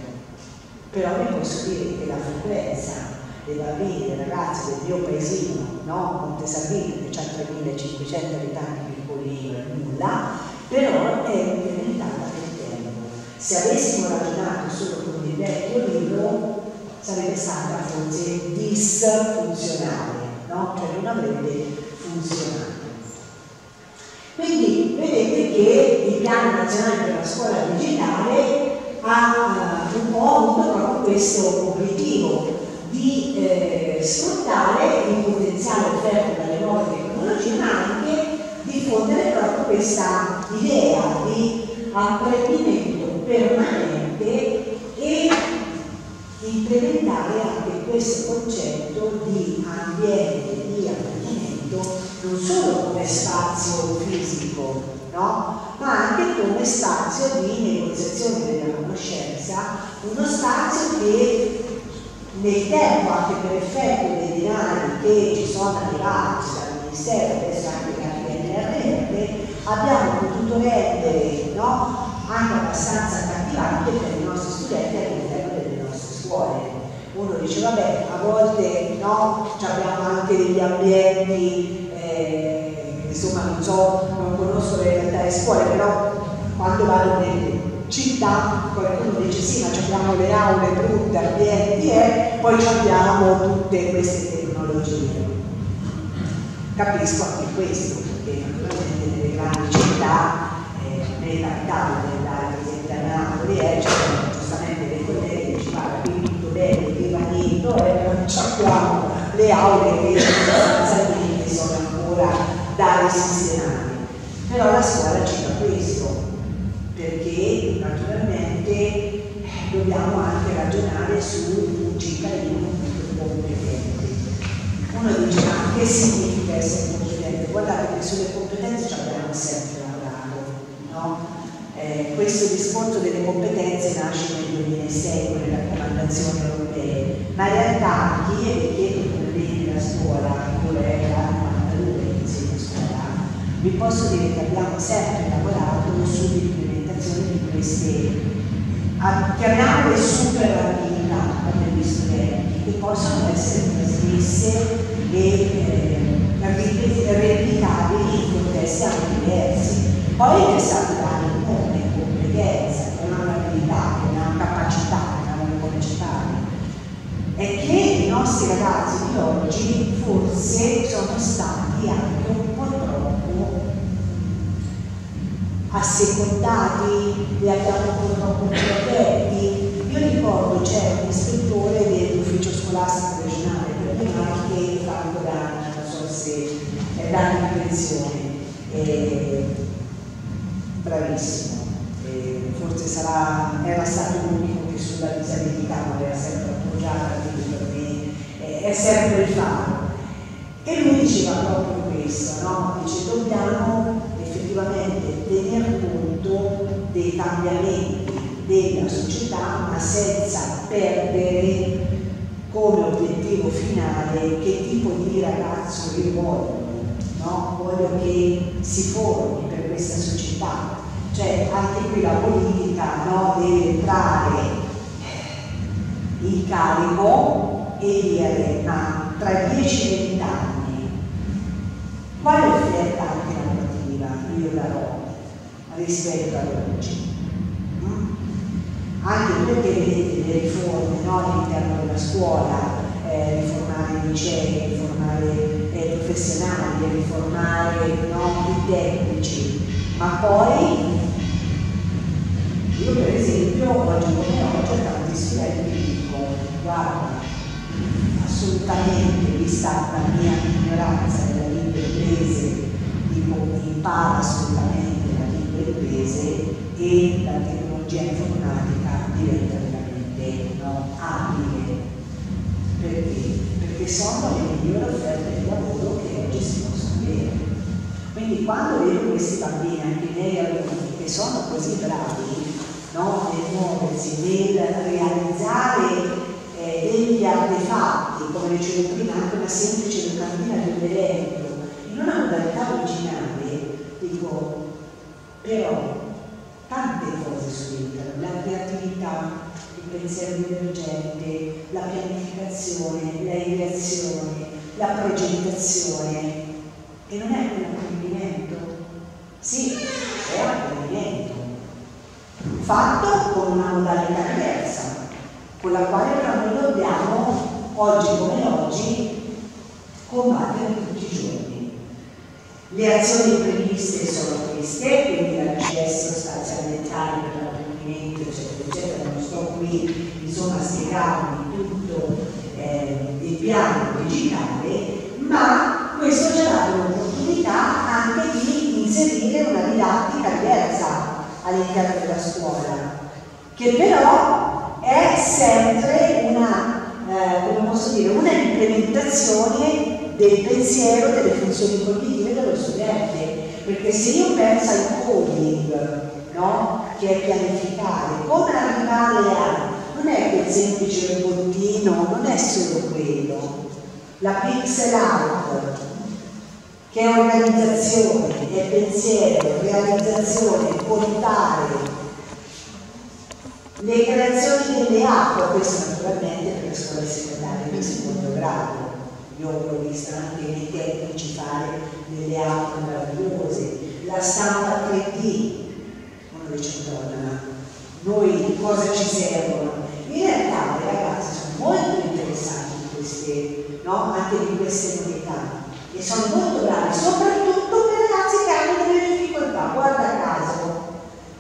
Però vi posso dire che la frequenza dei bambini, dei ragazzi del mio paesino, no? Montesarvino, che ha 3.500 abitanti piccolino e nulla, però è incrementata nel tempo. Se avessimo ragionato solo con il vecchio libro, sarebbe stata forse disfunzionale, no? cioè non avrebbe funzionato. Quindi vedete che il piano nazionale per la scuola digitale ha uh, un po' avuto proprio questo obiettivo di eh, sfruttare il potenziale offerto dalle nuove tecnologie ma anche diffondere proprio questa idea di apprendimento permanente e implementare anche questo concetto di ambiente di apprendimento non solo come spazio fisico, no? ma anche come spazio di negoziazione della conoscenza, uno spazio che nel tempo, anche per effetto dei denari che ci sono arrivati dal Ministero, adesso anche dal PNRR, abbiamo potuto rendere no, anche abbastanza accattivante per i nostri studenti all'interno scuole. Uno dice vabbè, a volte no, abbiamo anche degli ambienti, eh, insomma non so, non conosco le realtà delle scuole, però quando vado nelle città qualcuno dice sì ma abbiamo le aule brutte, ambienti e eh, poi abbiamo tutte queste tecnologie. Capisco anche questo, perché naturalmente nelle grandi città, eh, nelle capitali, nell'area per esempio a Napoli, eh, c'è giustamente dei colleghi che ci parlano qui bene, il divanetto e non abbiamo le aule che sostanzialmente sono ancora da risistemare. Però la scuola ci dà questo, perché naturalmente eh, dobbiamo anche ragionare su un cittadino competente. Uno dice ma che significa essere competente? Guardate che sulle competenze ci abbiamo sempre lavorato, no? Eh, questo discorso delle competenze nasce nel 2006 con le raccomandazioni europee, ma in realtà chi è che problemi della scuola, il collega 92 che insegna a scuola, vi posso dire che abbiamo sempre lavorato sull'implementazione di queste, chiamiamole super abilità per gli studenti, che possono essere trasmesse e eh, replicabili in contesti anche diversi. Poi è stato dare competenza, che non ha una capacità, una capacità, è che i nostri ragazzi di oggi forse sono stati anche un po' troppo assecondati, li abbiamo un po' troppo protetti. Io ricordo c'è un ispettore dell'ufficio scolastico regionale per le Marche, Franco Dani, non so se è dato in pensione, eh, bravissimo forse sarà, era stato l'unico che sulla disabilità non era sempre appoggiata, quindi per me è sempre il faro. E lui diceva proprio questo, no? Dice dobbiamo effettivamente tener conto dei cambiamenti della società, ma senza perdere come obiettivo finale che tipo di ragazzo io voglio, no? voglio che si formi per questa società, cioè anche qui la politica no, deve entrare in carico e dire ma tra 10 e 20 anni quale offerta alternativa io darò rispetto ad oggi? Anche perché vedete le riforme no, all'interno della scuola eh, riformare i licei, riformare eh, professionali, riformare no, i tecnici, ma poi io per esempio oggi come oggi ho tanti studenti dico guarda assolutamente vista la mia ignoranza della lingua inglese dico impara assolutamente la lingua inglese e la tecnologia informatica diventa veramente no, abile perché? perché sono le migliori offerte di lavoro che oggi si possono avere. Quindi quando vedo questi bambini, anche i miei alunni, che sono così bravi no, nel muoversi, nel realizzare eh, degli artefatti, come dicevo prima, anche una semplice locandina di un elenco, in una modalità originale, dico, però subentrano, la creatività, il pensiero divergente, la pianificazione, la ideazione, la progettazione, e non è un apprendimento? Sì, è un apprendimento, fatto con una modalità diversa, con la quale però noi dobbiamo, oggi come oggi, combattere tutti i giorni. Le azioni previste sono queste, quindi l'accesso spaziale per l'apprendimento, eccetera, eccetera, non sto qui insomma a spiegarvi tutto eh, il piano digitale, ma questo ci ha dato l'opportunità anche di inserire una didattica diversa all'interno della scuola, che però è sempre una, eh, come posso dire, una implementazione del pensiero delle funzioni cognitive dello studente, perché se io penso al coding, no? che è pianificare, come arrivare a, non è quel semplice robottino, non è solo quello, la pixel art, che è organizzazione, è pensiero, realizzazione, portare le creazioni delle acque, questo naturalmente per le scuole secondarie di secondo grado. Io ho visto anche i tecnici fare delle acque meravigliose, la stampa 3D, uno dice donna, noi cosa ci servono? In realtà i ragazzi sono molto interessati in queste, no? anche di queste novità e sono molto bravi, soprattutto per ragazzi che hanno delle difficoltà, guarda caso.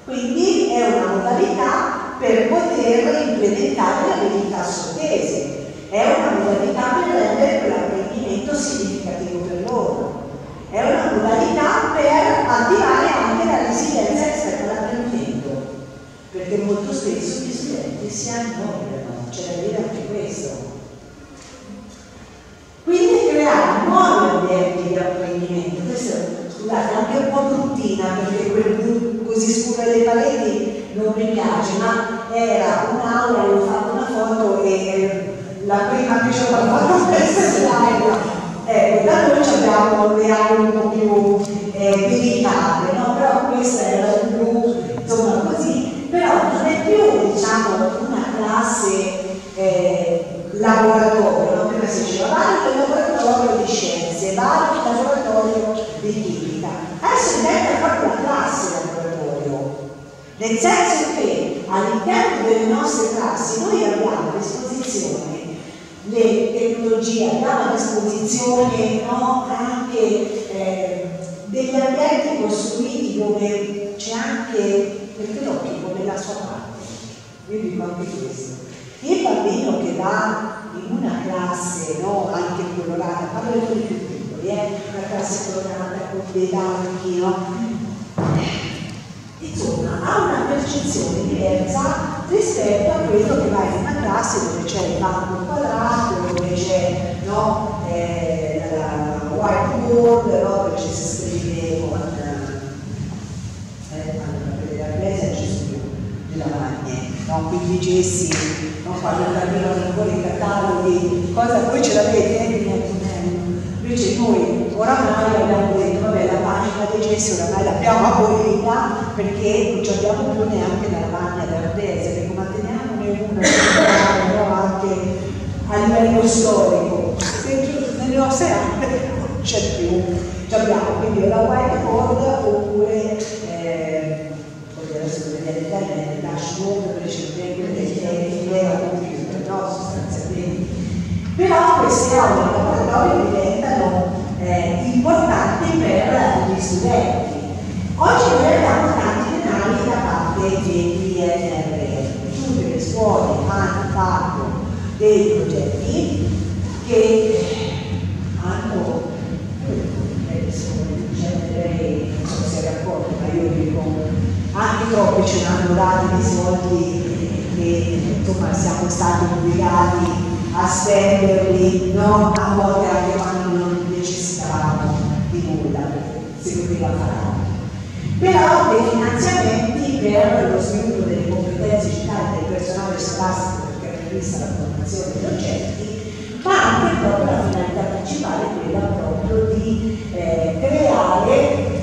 Quindi è una modalità per poter implementare le abilità sottese, è una modalità per rendere quell'apprendimento significativo per loro, è una modalità per attivare anche la resilienza rispetto all'apprendimento, perché molto spesso gli studenti si annoiano, c'è da dire anche questo. Quindi creare nuovi ambienti di apprendimento. Questo, scusate, anche un po' bruttina perché quel così scuro delle pareti non mi piace, ma era un'aula, ho fatto una foto e la prima che ci ho fatto <laughs> questa slide. Ecco, da noi abbiamo le aule un po' più eh, delicate, no? però questa era un blu, insomma così, però non è più diciamo una classe eh, laboratorio, no? prima si diceva vai il laboratorio di scienze, vai il laboratorio di chimica. Adesso diventa proprio una classe laboratorio, nel senso che all'interno delle nostre classi noi abbiamo a disposizione le tecnologie, abbiamo a disposizione no? anche eh, degli ambienti costruiti dove c'è anche, perché l'occhio nella sua parte, io dico anche questo, il bambino che va in una classe no, anche colorata, parlo di più piccoli, eh, una classe colorata con dei banchi, no? Insomma ha una percezione diversa rispetto a quello che va in una classe dove c'è il banco quadrato, dove c'è no, eh, la whiteboard, no, dove ci si scrive con eh, allora, la presa ci sono le lavagne, no? quindi gessi, no? quando arrivano ancora i cataloghi, cosa voi ce l'avete? Eh, Invece noi oramai abbiamo detto, vabbè la pagina dei gessi oramai l'abbiamo abolita perché non ci abbiamo più neanche la lavagna d'ardese, perché manteniamone una no? anche a livello storico. Nelle nostre anche non c'è più. Ci abbiamo quindi la whiteboard oppure eh, adesso vedete il dashboard recentemente del computer, no? sostanzialmente Però queste aule di laboratorio diventano eh, importanti per gli studenti. Oggi noi abbiamo tanti denari da parte dei PNRR, tutte le scuole hanno fatto dei progetti che hanno eh, dico anche troppi ce l'hanno dati dei soldi che insomma siamo stati obbligati a spenderli no? a volte anche quando non necessitavamo di nulla, si poteva fare. Però dei finanziamenti per lo sviluppo delle competenze digitali del personale scolastico perché è prevista la formazione dei docenti, ma anche proprio la finalità principale, quella proprio di eh, creare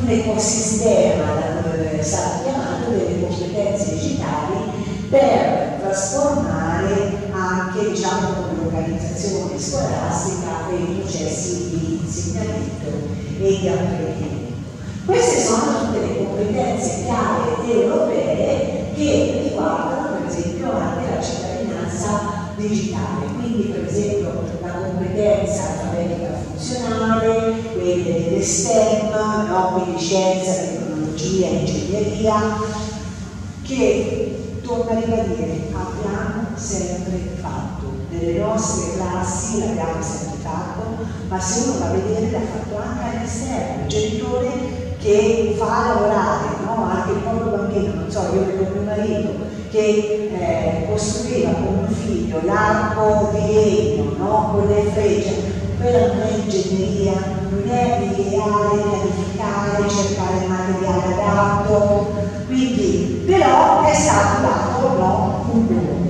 un ecosistema, da come è stato chiamato, delle competenze digitali per trasformare anche diciamo, l'organizzazione scolastica e i processi di insegnamento e di apprendimento. Queste sono tutte le competenze chiave europee che riguardano per esempio anche la cittadinanza digitale, quindi per esempio la competenza alfabetica funzionale, quelle delle STEM, no? quindi scienza, tecnologia, ingegneria, che torno a ribadire, abbiamo sempre fatto. Nelle nostre classi l'abbiamo sempre fatto, ma se uno va a vedere l'ha fatto anche all'esterno, il genitore che fa lavorare no? anche il proprio bambino, non so, io vedo mio marito che eh, costruiva con mio figlio l'arco di legno no? con le frecce, quella non è ingegneria, non è ideare, pianificare, cercare il materiale adatto, quindi però è stato dato no? un nome.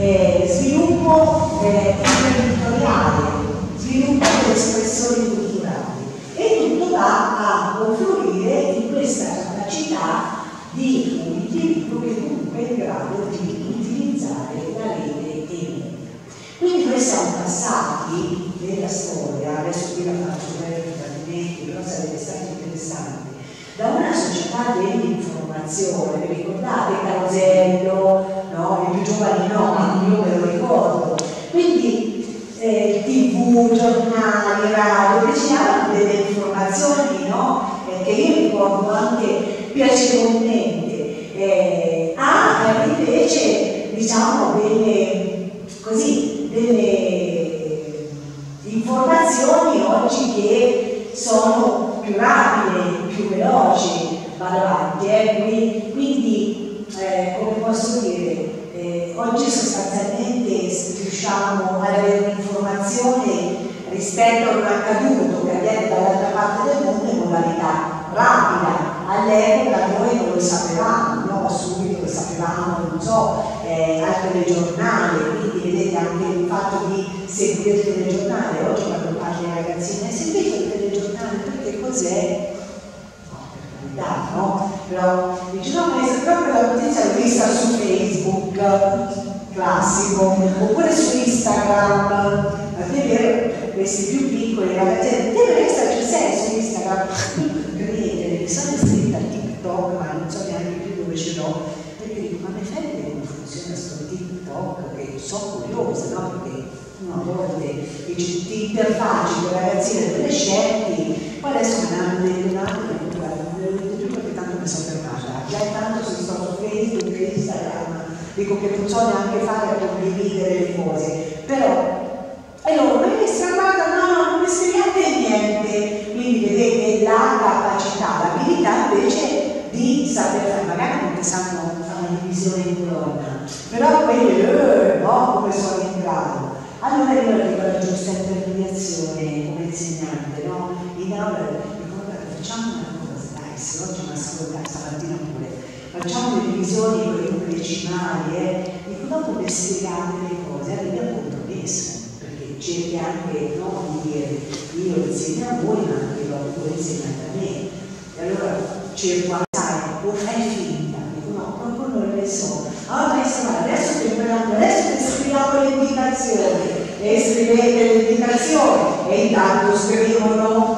Eh, sviluppo eh, imprenditoriale, sviluppo delle espressioni culturali e tutto va a confluire in questa capacità di un individuo che comunque è in grado di utilizzare la rete e media. Quindi noi siamo passati nella storia, adesso qui la faccio breve però sarebbe stato interessante, da una società dell'informazione, vi ricordate Carosello, no? i più giovani no, ma io me lo ricordo, quindi eh, tv, giornali, radio, che ci danno delle informazioni no? eh, che io ricordo anche piacevolmente, eh, a invece diciamo delle, così, delle informazioni oggi che sono più rapide, più veloci, vado avanti, eh? quindi, quindi eh, come posso dire, eh, oggi sostanzialmente riusciamo rispetto accaduto che avviene dall'altra parte del mondo in modalità rapida. All'epoca noi non lo sapevamo, no? subito lo sapevamo, non so, eh, al telegiornale, quindi vedete anche il fatto di seguire il telegiornale. Oggi quando parli ai ragazzini, hai sentito il telegiornale? Perché cos'è? verità, no? Però dice no, ma è proprio la notizia l'ho vista su Facebook, classico, oppure su Instagram, è vero, questi più piccoli ragazzi, te resta ci sei su Instagram, credete, mi sono iscritta a TikTok, ma non so neanche più dove ce l'ho, perché dico, ma mi fai vedere come funziona sto TikTok, che sono curiosa, no? Perché una volta dici ti interfacci con ragazzini e adolescenti, poi adesso ne hanno altro perché tanto mi sono fermata. Già intanto se sto su Facebook Instagram, dico che non so neanche fare a condividere le cose, però e loro, maestra, guarda, no, no, non mi spiegate niente. Quindi vedete la capacità, l'abilità invece di saper fare, magari non ti sanno fare una divisione in colonna, però quelli, eh, no, come sono in grado. Allora io arrivo alla giusta intermediazione come insegnante, no? In aula guarda, facciamo una se oggi mi ascolta stamattina pure, facciamo le divisioni con numeri decimali, eh, dico dopo per spiegare le cose, arrivi a compromesso, cerchi anche no, di dire io insegno a voi, ma anche voi insegnate a me. E allora cerco a sai, o fai finta, dico no, proprio non le so. Allora maestra, adesso temperando, adesso ti scriviamo le indicazioni, e scrivete le indicazioni, e intanto scrivono,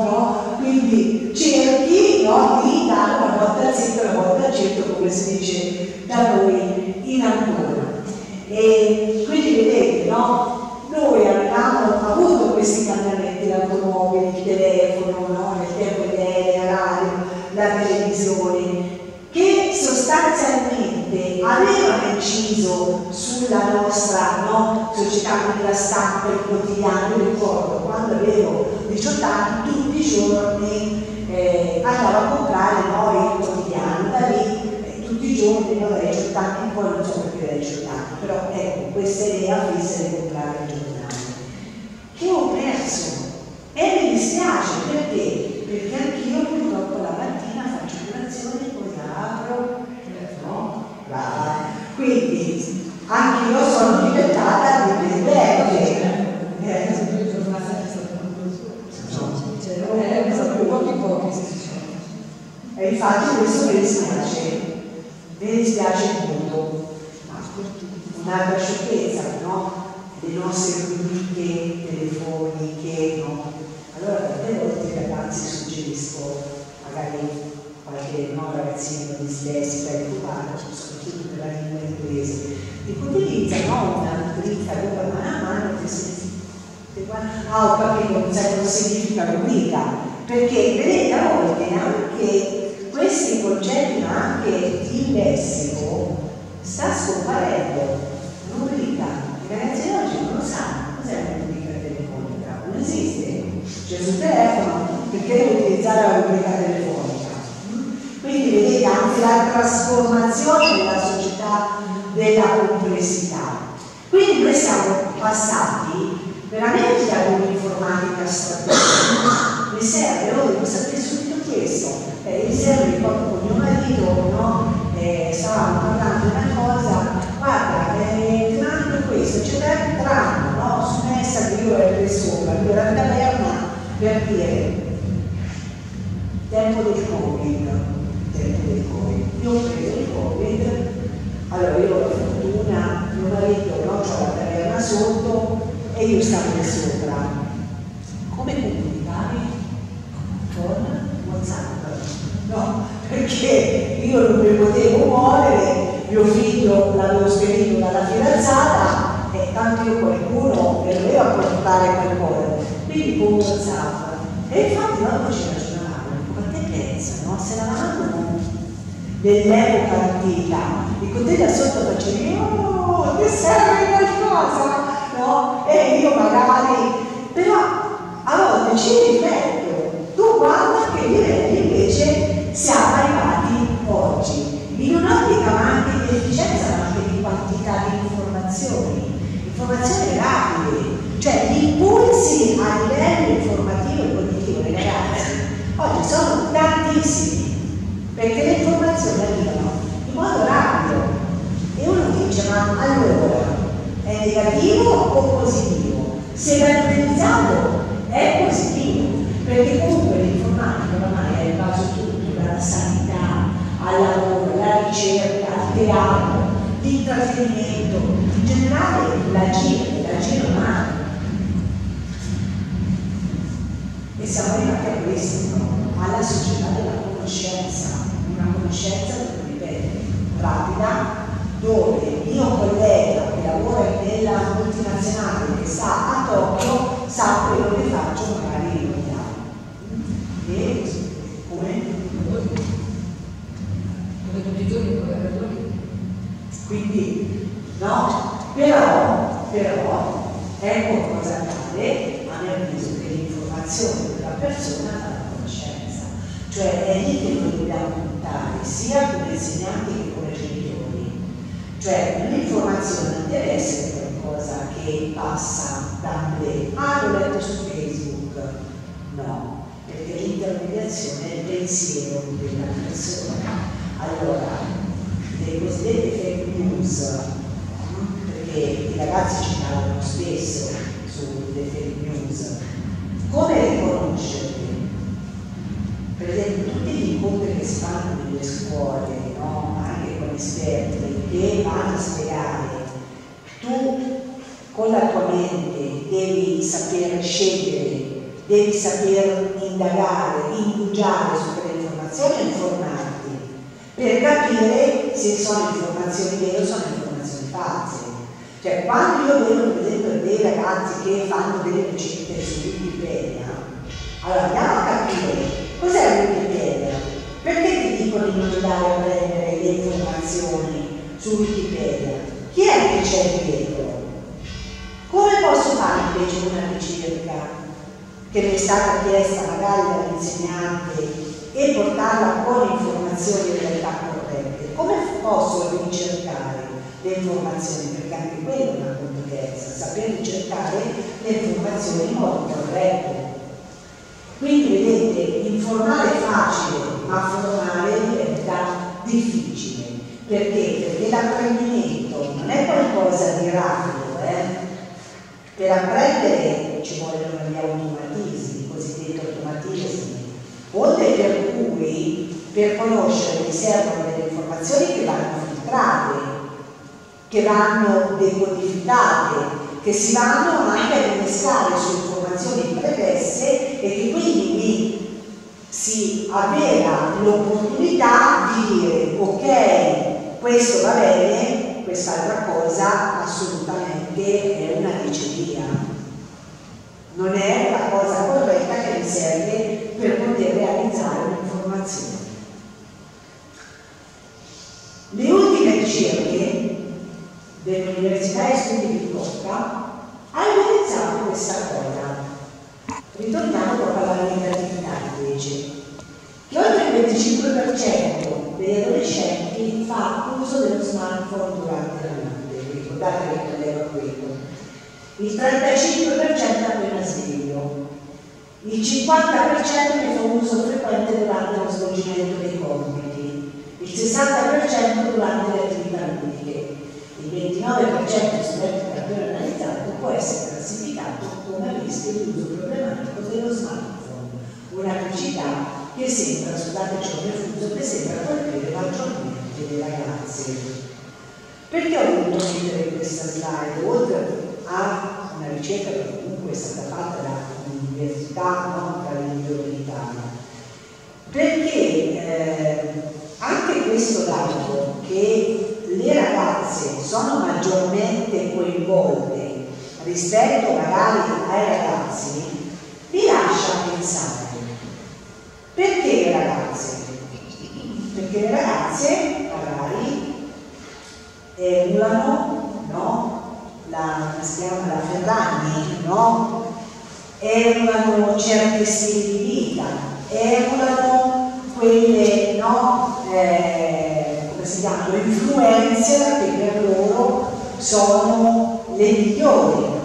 io mi potevo muovere, mio figlio l'avevo spedito dalla fidanzata e tanto io qualcuno mi doveva portare qualcosa, quindi con WhatsApp. E infatti dopo ci ragionavamo, ma te pensa, no? Se eravamo nell'epoca antica, con te da sotto facevi, oh, ti serve qualcosa? No? E io magari, però a volte ci rifletto, tu guarda che direi invece siamo arrivati oggi in un'ottica ma anche di efficienza ma anche di quantità di informazioni, rapide, cioè gli impulsi a livello informativo e cognitivo dei ragazzi oggi sono tantissimi perché le informazioni arrivano in modo rapido. E uno dice ma allora è negativo o positivo? Se va utilizzato è positivo perché comunque l'informatica ormai è il baso tutto dalla sanità al lavoro, alla ricerca, al teatro, l'intrattenimento, generale l'agire, l'agire umano. E siamo arrivati a questo, alla società della conoscenza, una conoscenza, ripeto, rapida, dove il mio collega che lavora nella multinazionale che sta a Tokyo sa quello che faccio magari in Italia. E come? Come tutti i giorni. Quindi, no? Però, però, accade, a mio avviso, che l'informazione della persona fa la conoscenza. Cioè è lì che noi dobbiamo puntare, sia come insegnanti che come genitori. Cioè l'informazione deve essere qualcosa che passa da me. Ah, l'ho letto su Facebook. No, perché l'intermediazione è il pensiero della persona. Allora, le cosiddette fake news, perché i ragazzi ci parlano spesso sulle fake news, come riconoscerle? Per esempio, tutti gli incontri che si fanno nelle scuole, no? anche con esperti, che vanno a spiegare, tu con la tua mente devi saper scegliere, devi saper indagare, indugiare su quelle informazioni e informarti per capire se sono informazioni vere o sono informazioni false. Cioè, quando io vedo per esempio dei ragazzi che fanno delle ricette su Wikipedia, allora andiamo a capire cos'è Wikipedia, perché ti dicono di non andare a prendere le informazioni su Wikipedia. Chi è che c'è dietro? Come posso fare invece una ricerca che mi è stata chiesta magari dall'insegnante e portarla con informazioni in realtà corrette? Come posso ricercare le informazioni? Perché anche quella è una competenza, saper ricercare le informazioni in modo corretto. Quindi vedete, informare è facile, ma formare diventa difficile. Perché? Perché l'apprendimento non è qualcosa di rapido. Eh? Per apprendere ci vogliono gli automatismi, i cosiddetti automatismi, onde per cui per conoscere mi servono delle informazioni che vanno filtrate, che vanno decodificate, che si vanno anche a innescare su informazioni pregresse e che quindi si avvera l'opportunità di dire ok, questo va bene, quest'altra cosa assolutamente è una diceria. Non è la cosa corretta che mi serve per poter realizzare un'informazione. Le ultime ricerche dell'Università e Studi di Cocca hanno evidenziato questa cosa. Ritorniamo proprio alla negatività invece, che oltre il 25% degli adolescenti fa uso dello smartphone durante la notte, ricordate che tolleva quello, il 35% appena sveglio, il 50% ne fa uso frequente durante lo svolgimento dei compiti, il 60% durante le attività ludiche, il 29% studenti cartone analizzato può essere classificato come a rischio di uso problematico dello smartphone, una criticità che sembra, scusate ciò refuso, che sembra colpire maggiormente le ragazze. Perché ho voluto mettere questa slide? Oltre a una ricerca che comunque è stata fatta dall'università, non tra le migliori d'Italia, perché eh, anche questo dato che le ragazze sono maggiormente coinvolte rispetto magari ai ragazzi, vi lascia pensare. Perché le ragazze? Perché le ragazze magari emulano no? La, la Ferragni, no? emulano certi stili di vita, emulano quelle no? eh, come si chiamano, influencer che per loro sono le migliori.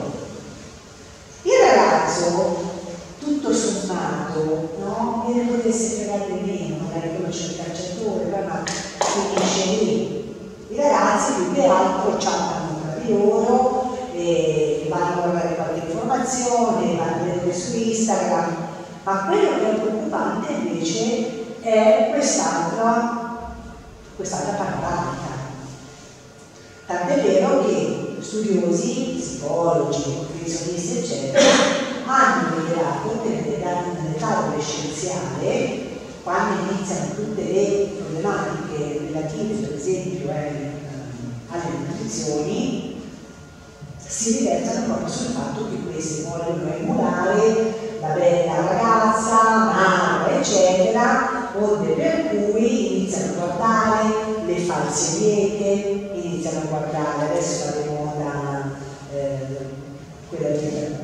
Il ragazzo, tutto sommato, no? ne potesse fregare meno, magari conosce il calciatore, ma finisce lì. I ragazzi più che altro chattano tra di loro, e vanno a guardare qualche informazione, vanno a vedere su Instagram, ma quello che è preoccupante invece è quest'altra, quest'altra panoramica. Tant'è vero che studiosi, psicologi, nutrizionisti, eccetera, hanno che nell'età adolescenziale, quando iniziano tutte le problematiche relative, per esempio, eh, alle nutrizioni, si riversano proprio sul fatto che questi vogliono emulare la bella ragazza, magra, eccetera, onde per cui iniziano a guardare le false diete, iniziano a guardare, adesso la moda, eh, quella che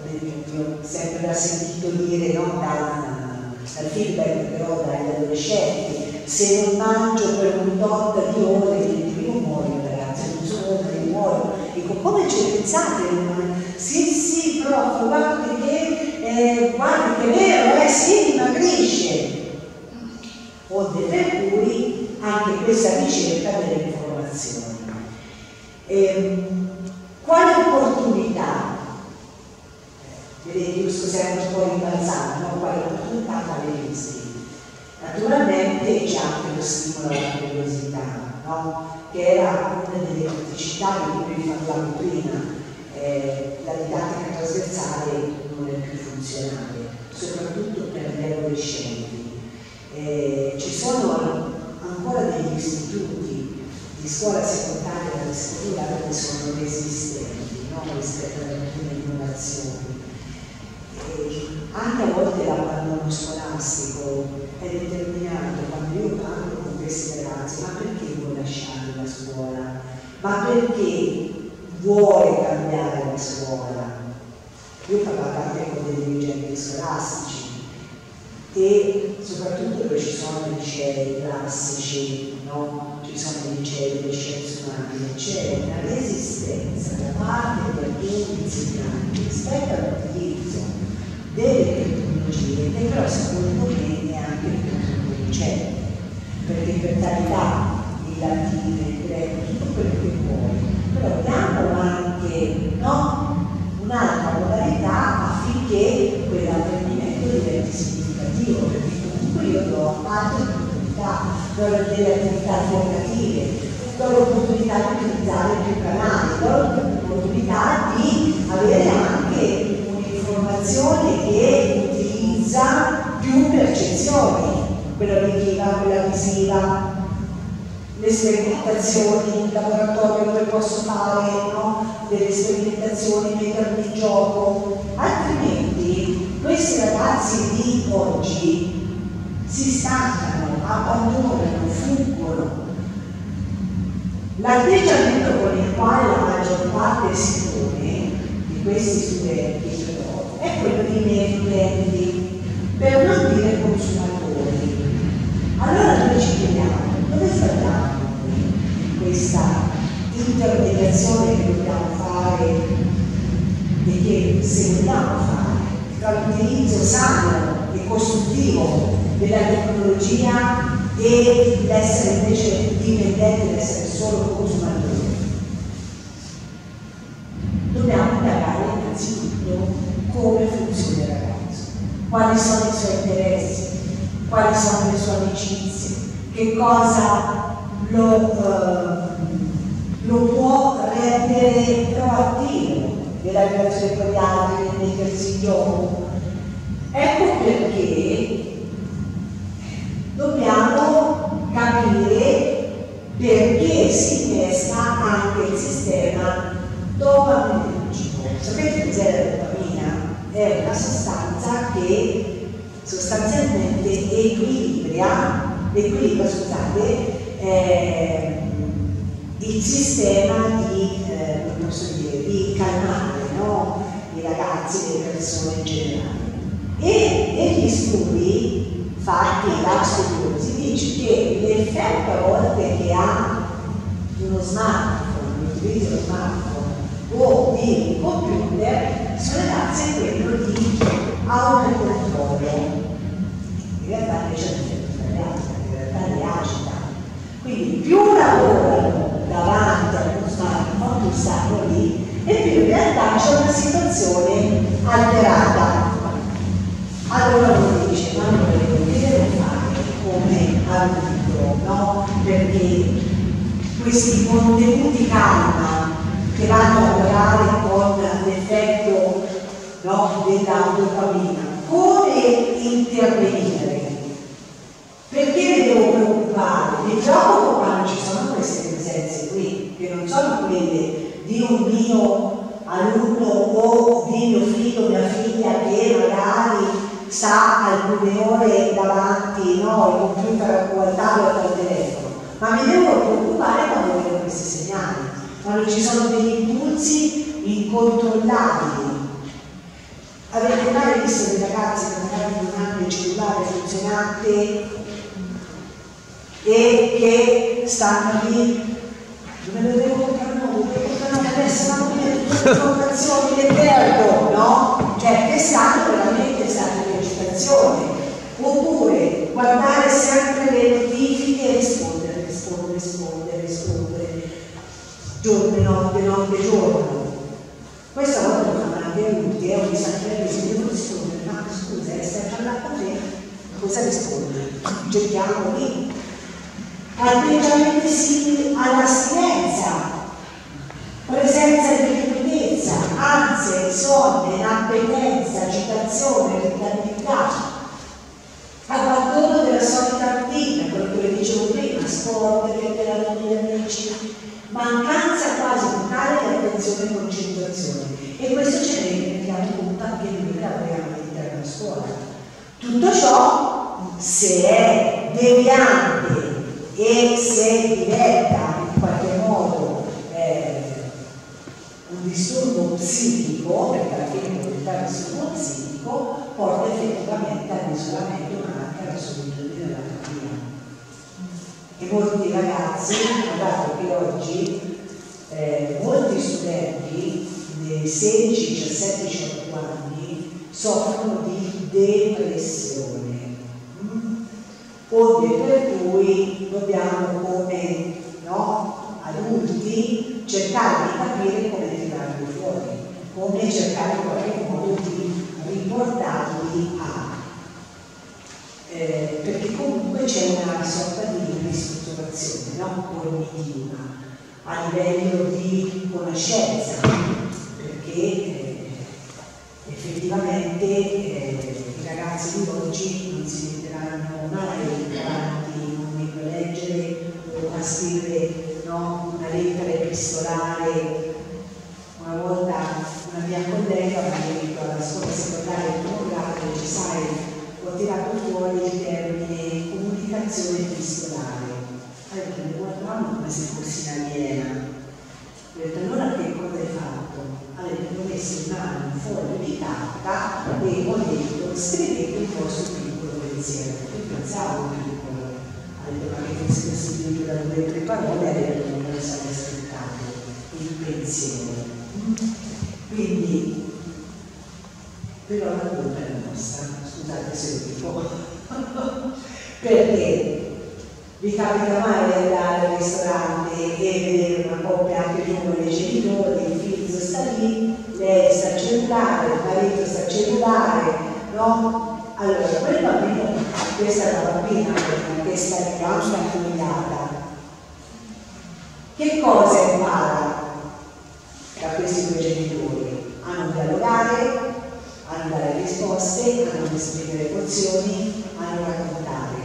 io sempre sentito dire no, da, dal feedback però dagli adolescenti, se non mangio per un tot di ore, io muoio ragazzi, non sono ore, muoio. Dico, come ci pensate? Sì, sì, prof, guardi che, eh, guardi che è vero, eh sì, dimagrisce. Onde per cui anche questa ricerca delle informazioni. Eh, quale opportunità? Vedete, io sempre un po' rimbalzando, no? quale opportunità tale rischi? Naturalmente c'è anche lo stimolo alla curiosità, no? che era una delle criticità di cui vi parlavo prima, eh, la didattica trasversale non è più funzionale, soprattutto per gli adolescenti. Eh, ci sono ancora degli istituti di scuola secondaria della scrittura che sono resistenti no? rispetto alle ultime innovazioni. E anche a volte l'abbandono scolastico è determinato quando io parlo con questi ragazzi, ma perché vuoi lasciare la scuola? Ma perché vuole cambiare la scuola. Io ho parlato anche con dei dirigenti scolastici e soprattutto dove ci sono i licei classici, no? ci sono i licei delle scienze umane, c'è una resistenza da parte alcuni insegnanti rispetto all'utilizzo delle tecnologie che però secondo me neanche più licei, perché per carità il latino, il tutto quello che vuoi, però diamo anche no? un'altra modalità affinché quell'apprendimento diventi significativo, perché comunque io do altre opportunità, do delle attività formative, do l'opportunità di utilizzare più canali, do l'opportunità di avere anche un'informazione che utilizza più percezioni, quella uditiva, quella visiva, le sperimentazioni in laboratorio dove posso fare no? delle sperimentazioni, mettermi in gioco, altrimenti questi ragazzi di oggi si stancano, abbandonano, fuggono. L'atteggiamento con il quale la maggior parte si pone di questi studenti però è quello di miei studenti, per non dire consumatori. Allora noi ci questa intermediazione che dobbiamo fare e che se vogliamo fare tra l'utilizzo sano e costruttivo della tecnologia e l'essere invece dipendente, l'essere solo consumatori. Dobbiamo indagare innanzitutto come funziona il ragazzo, quali sono i suoi interessi, quali sono le sue amicizie, che cosa lo, eh, lo può rendere proattivo nella relazione con gli altri, nel mettersi in gioco. Ecco perché dobbiamo capire perché si testa anche il sistema dopaminergico. Sapete cos'è la dopamina? È una sostanza che sostanzialmente equilibra equilibra scusate, eh, il sistema di, eh, dire, di calmare no? i ragazzi, le persone in generale. E negli studi fatti da studiosi dice che l'effetto a volte che ha uno smartphone, l'utilizzo dello smartphone o di un computer sono ragazzi è quello di autocontrollo. In realtà invece li agita. Quindi più lavorano davanti a uno smartphone, più stanno lì, e più in realtà c'è una situazione alterata. Allora uno dice, ma non devo fare come adulto, no? Perché questi contenuti calma che vanno a lavorare con l'effetto no, della come intervenire? Perché ne devo preoccupare? Nel gioco quando ci sono queste presenze qui, che non sono quelle di un mio alunno o di mio figlio o mia figlia che magari sta alcune ore davanti no, al computer o al tablet o al telefono, ma mi devo preoccupare quando vedo questi segnali, quando ci sono degli impulsi incontrollabili. Avete mai visto dei ragazzi che magari non hanno il cellulare funzionante e che stanno lì dove lo devo comprare nuovo, devo nuovo, adesso vanno via tutte le <laughs> informazioni, le perdo, no? Cioè che stanno veramente stando in agitazione. Oppure guardare sempre le notifiche e rispondere, rispondere, rispondere, rispondere, giorno e notte, notte giorno. Questa volta lo fanno anche adulti, è un disagio devo rispondere, ma scusa, stai parlando con me? Cosa rispondi? Cerchiamo lì atteggiamenti simili all'astinenza, presenza di liquidezza, ansie, sonne, inappetenza, agitazione, irritabilità, abbandono della solita routine, quello che vi dicevo prima, sport, chiacchierare con amici, mancanza quasi totale di attenzione e concentrazione. E questo ce ne rendiamo conto anche noi che lavoriamo all'interno della scuola. Tutto ciò, se è deviante e se diventa in qualche modo eh, disturbo psichico, perché alla fine può diventare disturbo psichico, porta effettivamente all'isolamento ma anche alla solitudine della terapia. E molti ragazzi, guardate che oggi eh, molti studenti dei 16, 17, 18 anni soffrono di depressione. Onde per cui dobbiamo come no, adulti cercare di capire come tirarli fuori, come cercare in qualche modo di riportarli a. Eh, perché comunque c'è una sorta di ristrutturazione no? cognitiva a livello di conoscenza, perché eh, effettivamente eh, i ragazzi di oggi non si metteranno mai davanti a un libro leggere o a scrivere no, una lettera epistolare. Una volta una mia collega mi ha detto alla scuola secondaria di Mongrado, ci sai, ho tirato fuori il termine comunicazione epistolare. Allora mi guardavano come se fossi una aliena. Ho detto allora che cosa hai fatto? Allora mi ho messo in mano un foglio di carta e ho detto scrivete un piccolo pensiero. Io pensavo piccolo, ho detto ma che fosse costituito da due o tre parole detto non me lo sarei aspettato il pensiero. Quindi, però la colpa è nostra, scusate se lo dico, <laughs> perché vi capita mai di andare al ristorante e vedere una coppia anche giovane dei genitori, il figlio sta lì, lei sta al cellulare, il marito sta al cellulare, no? Allora, quel bambino, questa è una bambina con una testa di accumulata, che cosa impara da questi due genitori? A non dialogare, a non dare risposte, a non esprimere emozioni, a non raccontare.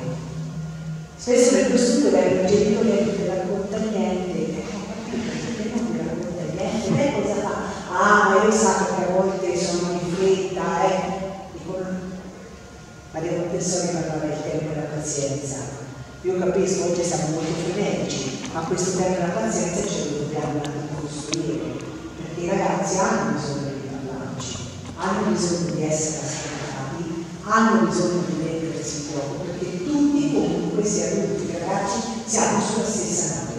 Spesso per questo vengono i genitori che non racconta niente, <laughs> non racconta niente, lei cosa fa? Ah, ma io so che a volte sono in fretta, eh. Dico, ma devo pensare che non avere il tempo e la pazienza. Io capisco, oggi siamo molto frenetici, ma questo tempo e la pazienza ce lo dobbiamo costruire, perché i ragazzi hanno bisogno di parlarci, hanno bisogno di essere ascoltati, hanno bisogno di mettersi in gioco, perché tutti comunque, sia adulti che ragazzi, siamo sulla stessa nave.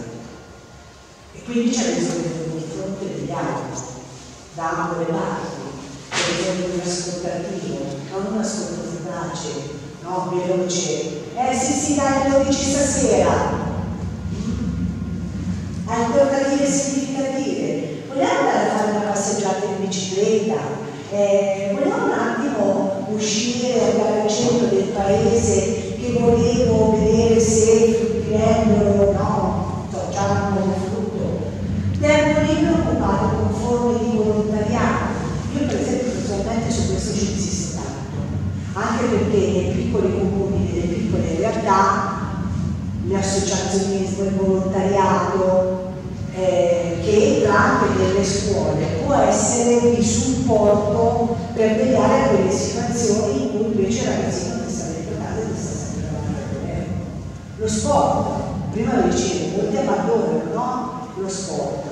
E quindi c'è bisogno di un fronte degli altri, da ambo le parti, c'è bisogno un ascoltativo, non un ascolto fugace, no, veloce. Eh sì sì dai, 12 stasera. Alternative significative. Vogliamo andare a fare una passeggiata in bicicletta? Eh, vogliamo un attimo uscire, andare al centro del paese che volevo vedere se il fruttivendolo, no, so, già un frutto. Tempo libero occupato con forme di volontariato. Io per esempio personalmente su questo ci insisto tanto, anche perché nei piccoli comuni, nelle piccole realtà, l'associazionismo, il volontariato, eh, che entra anche nelle scuole, può essere di supporto per vegliare quelle situazioni in cui invece i ragazzini non stanno dentro casa e stanno sempre davanti telefono. Lo sport, prima lo dicevo, molti abbandonano no? lo sport,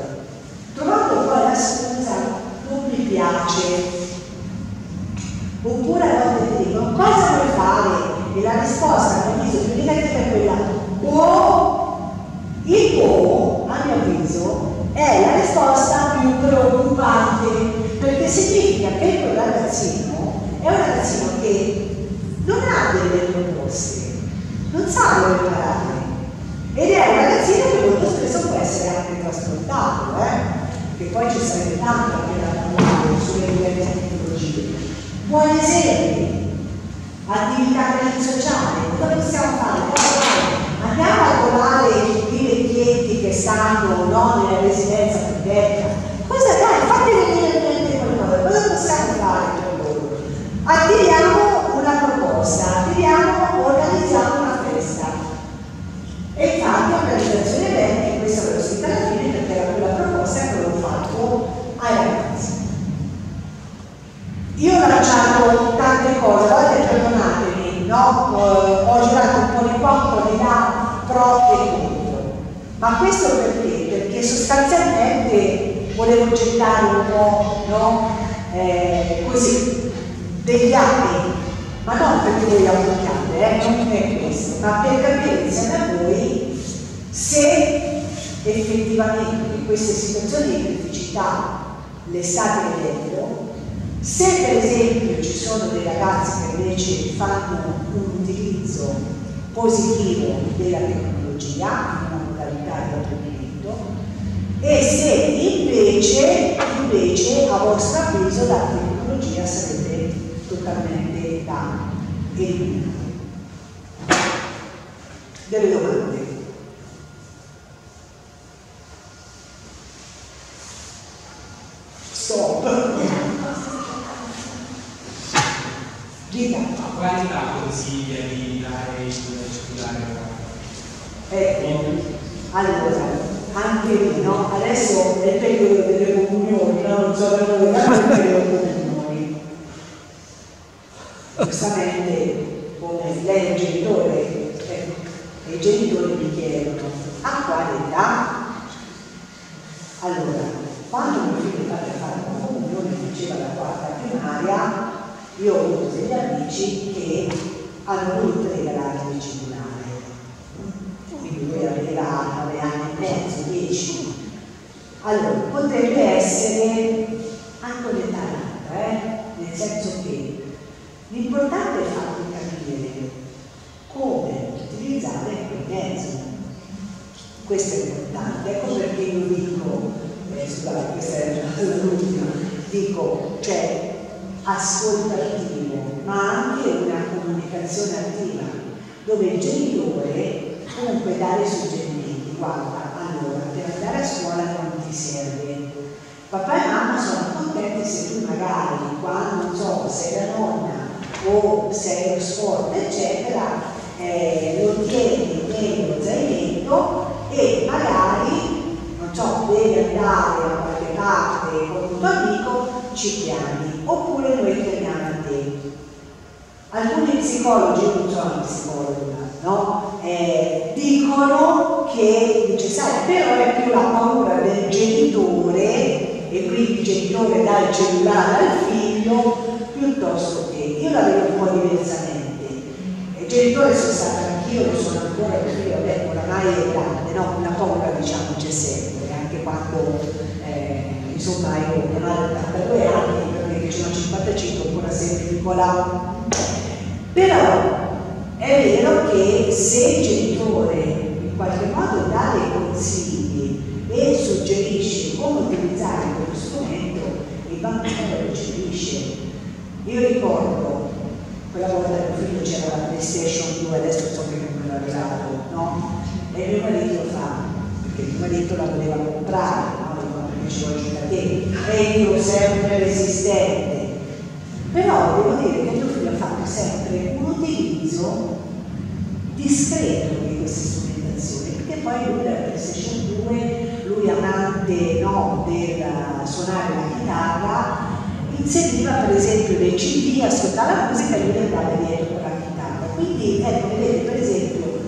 trovando poi la scusa non mi piace, oppure a volte ti dicono cosa vuoi fare? E la risposta a mio avviso più negativa è quella o il o, a mio avviso, è la risposta più preoccupante, perché significa che quel ragazzino è un ragazzino che non ha delle proposte, non sa dove imparare. Ed è un ragazzino che molto spesso può essere anche trasportato, eh? che poi ci sarebbe tanto anche da parlare sulle diverse tecnologie. Buoni esempi, attività sociale, cosa possiamo fare? Andiamo a trovare i vecchietti che stanno no, nella residenza protetta. Cosa dai, fate venire in mente qualcosa, cosa possiamo fare per loro? Attiriamo una proposta, attiriamo, organizziamo una festa. E infatti organizzazione eventi, questa ve l'ho scritta alla fine perché era quella proposta che avevo fatto ai ragazzi. Io ho lanciato tante cose, a volte perdonatemi, no? Eh, ho girato un po' di qua, un po' di là, pro e contro. Ma questo perché? Perché sostanzialmente volevo gettare un po', no? Eh, così, degli anni, ma non perché voi aumentate, eh, non è questo, ma per capire insieme a voi se effettivamente queste situazioni di criticità le state vedendo, se per esempio ci sono dei ragazzi che invece fanno un utilizzo positivo della tecnologia in una modalità di apprendimento e se invece, invece a vostro avviso la tecnologia sarebbe totalmente da eliminare. Delle domande? Stop. Dica. A quale età consiglia di dare il cellulare? Ecco, allora, anche lì, no? Adesso è il periodo delle comunioni, no? non so da dove è il periodo delle comunioni. Giustamente, come lei è il genitore, ecco, e i genitori mi chiedono, a quale età? Allora, quando mio figlio fa a fare una comunione, faceva la quarta primaria, io ho avuto degli amici che hanno voluto regalargli il cellulare. Quindi lui aveva 9 anni e mezzo, 10. Allora, potrebbe essere anche un'età alta, eh? nel senso che l'importante è farvi capire come utilizzare quel mezzo. Questo è importante, ecco perché io dico, eh, scusate, questa è l'ultima, dico, cioè ascolto attivo, ma anche una comunicazione attiva, dove il genitore comunque dà dei suggerimenti, guarda, allora, per andare a scuola non ti serve. Papà e mamma sono contenti se tu magari, quando, so, sei la nonna o sei allo sport, eccetera, eh, lo tieni nello zainetto e magari, non so, devi andare a qualche parte con un tuo amico, ci chiami, oppure noi chiamiamo a te. Alcuni psicologi, non sono psicologa, no? Eh, dicono che, dice, sai, però è più la paura del genitore, e quindi il genitore dà il cellulare al figlio, piuttosto che, io la vedo un po' diversamente. Il genitore sono stata anch'io, lo sono ancora io, vabbè, oramai è grande, no? La paura diciamo c'è sempre, anche quando eh, insomma io non ho 82 anni, perché n'ho 55, ancora sei piccola. Però è vero che se il genitore in qualche modo dà dei consigli e suggerisce come utilizzare quello strumento, il bambino lo recepisce. Io ricordo quella volta che mio figlio c'era la PlayStation 2, adesso so che non me l'ha regalato, no? E mio marito fa, perché mio marito la voleva comprare, no? Perché ci vuoi giocare te, e io sempre resistente. Però devo dire che mio figlio ha fatto sempre un utilizzo discreto di queste strumentazioni, perché poi lui la PlayStation 2, lui amante no, del suonare la chitarra, inseriva per esempio dei CD, ascoltava la musica e lui andava dietro con la chitarra. Quindi ecco, vedete per esempio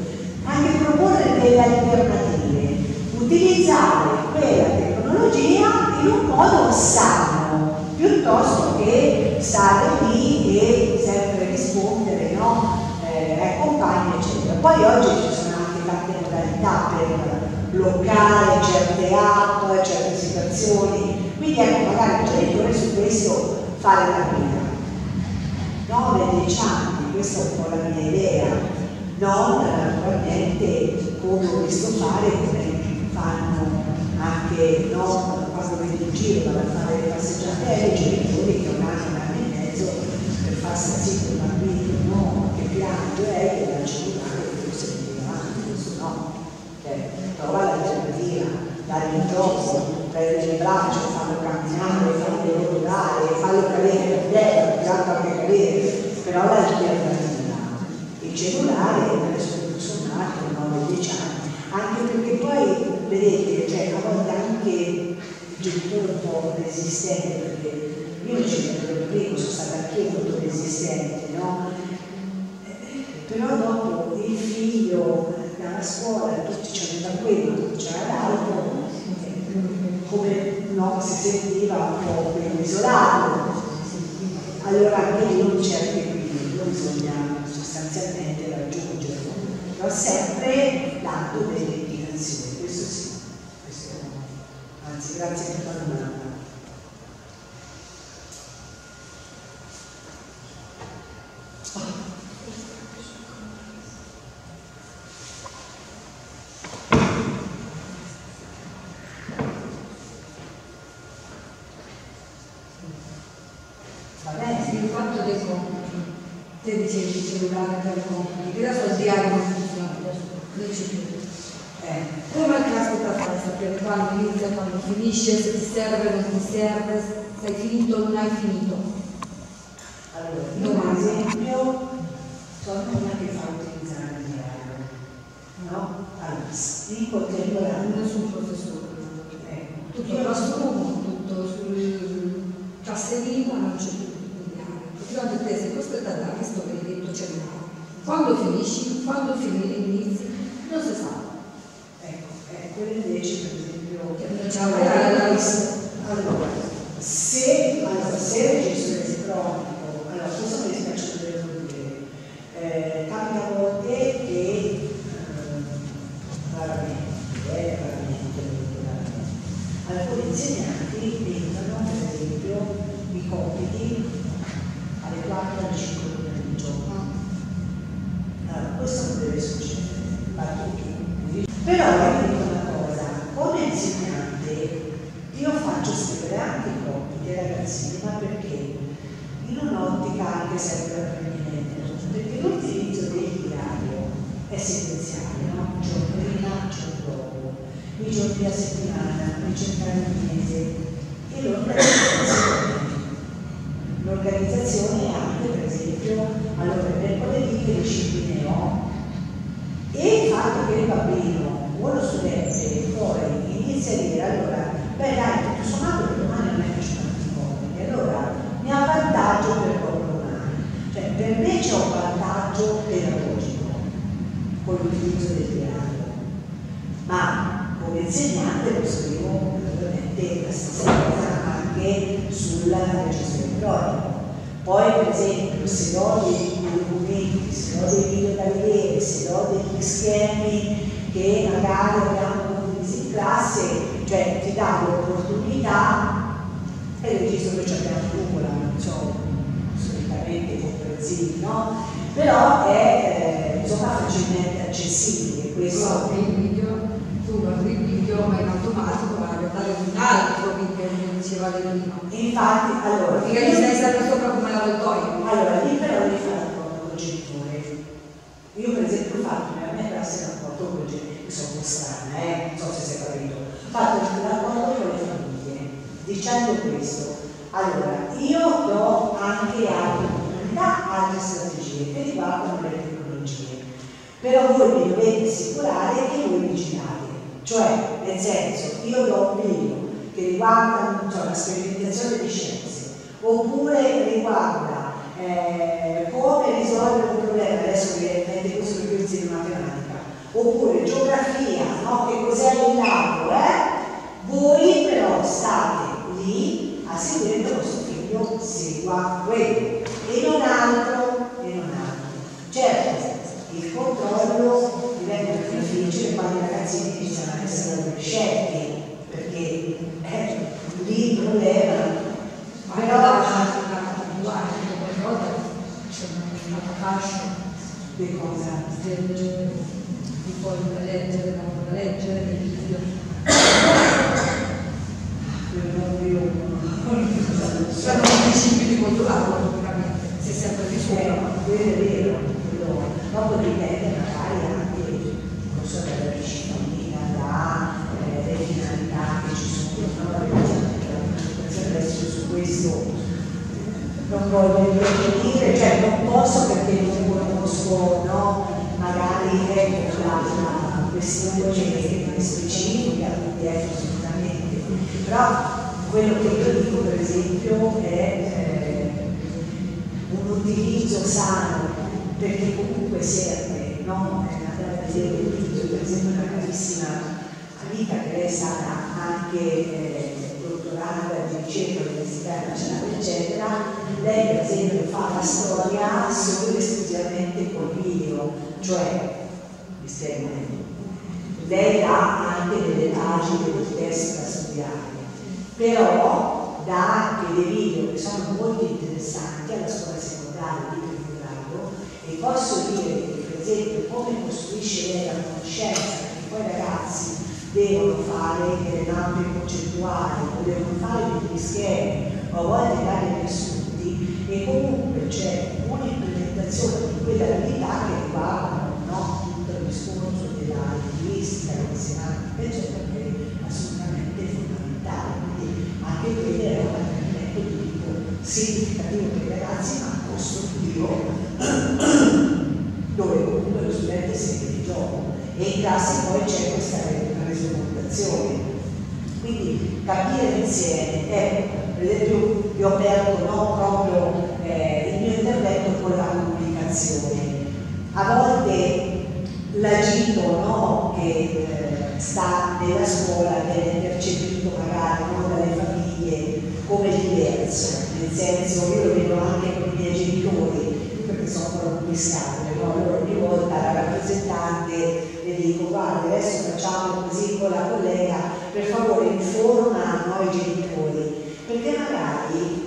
anche proporre delle alternative, utilizzare quella tecnologia in un modo sano, piuttosto che stare lì e sempre rispondere no? eh, ai compagni, eccetera. Poi oggi ci sono anche tante modalità per bloccare certe app, certe situazioni, quindi ecco magari il genitore su questo fare la guida. 9-10 anni, questa è un po' la mia idea, non naturalmente come ho visto fare, come fanno anche no, giro vanno a fare le passeggiate ai genitori che un anno, un anno e mezzo per far zitto il bambino no, che piange e che dà il cellulare e lo senti avanti, questo no. Cioè, trova l'alternativa, dare il gioco, prendere il braccio, farlo camminare, farlo rotolare, farlo cadere per terra, tanto anche cadere, però l'alternativa. Il cellulare adesso tutto sommato 9-10 anni, anche perché poi vedete, cioè, a volte anche genitore un po' resistente, perché io ci vedo prima, sono stata anche molto resistente, no? Però dopo il figlio dalla scuola, tutti c'erano da quello, tutti c'era l'altro, come uno si sentiva un po' più isolato. Allora anche lì non certo equilibrio bisogna sostanzialmente raggiungerlo, però sempre dando delle indicazioni, questo sì, questo, anzi grazie per la domanda. te dicevi il cellulare per compiti, che adesso il diario quando finisce, se ti serve, non ti serve, se hai finito o non hai finito? Facilmente accessibile. Questo... il video, tu guardi il video ma in automatico vai a guardare un altro video diceva Lellino. Infatti, allora... Perché gli stai sempre sopra come la voltoia. Allora, lì però devi fare rapporto con il genitore. Io per esempio ho fatto nella mia classe rapporto con il genitore, mi sono un strana, eh? non so se si è capito. Ho fatto il rapporto con le famiglie, dicendo questo. Allora, io do anche altre opportunità, altre strategie che riguardano le tecnologie. Però voi mi dovete assicurare che voi vigilate. Cioè, nel senso, io do un video che riguardano cioè, la sperimentazione di scienze, oppure riguarda eh, come risolvere un problema, adesso vi mette questo per di matematica, oppure geografia, no? che cos'è il lago, eh? voi però state lì a seguire il vostro figlio segua quello e non altro e non altro. Certo, il controllo diventa più difficile quando i ragazzini iniziano a essere scelti perché eh, lì il problema però qualcosa c'è una fascia di cosa. Del di poi da leggere da leggere nel video. Sono principi di controllarlo praticamente se sempre di sopra quello è vero dopo dipende magari anche non so dalla disciplina da le finalità che ci sono, adesso su questo non voglio intervenire, cioè non posso perché non conosco no, magari ecco, la, la questione specifica, quindi ecco assolutamente, però quello che io dico per esempio è eh, un utilizzo sano perché comunque serve, no? andare a vedere per esempio una carissima amica che è stata anche eh, dottorata internazionale, eccetera, lei per esempio fa la storia solo ed esclusivamente col video, cioè, meglio, lei ha anche delle pagine del testo da studiare, però dà anche dei video che sono molto interessanti alla scuola secondaria di primo grado e posso dire che per esempio come costruisce lei la conoscenza che poi i ragazzi devono fare delle mappe concettuali o devono fare degli schemi o a volte dare assunti e comunque c'è un'implementazione di quelle abilità che riguardano no? tutto il discorso della linguistica, della semantica, eccetera, che è assolutamente fondamentale. Quindi anche quello è un apprendimento di tipo significativo per i ragazzi ma costruttivo <clears throat> dove comunque lo studente si mette in gioco e in classe poi c'è questa resocontazione. Quindi capire insieme, ecco, per esempio io ho aperto no, proprio eh, il mio intervento con la comunicazione. A volte che eh, sta nella scuola viene percepito magari no, dalle famiglie come diverso, nel senso io lo vedo anche con i miei genitori, perché sono ancora un pescatore, no? allora ogni volta la rappresentante le dico guarda adesso facciamo così con la collega, per favore informa noi genitori, perché magari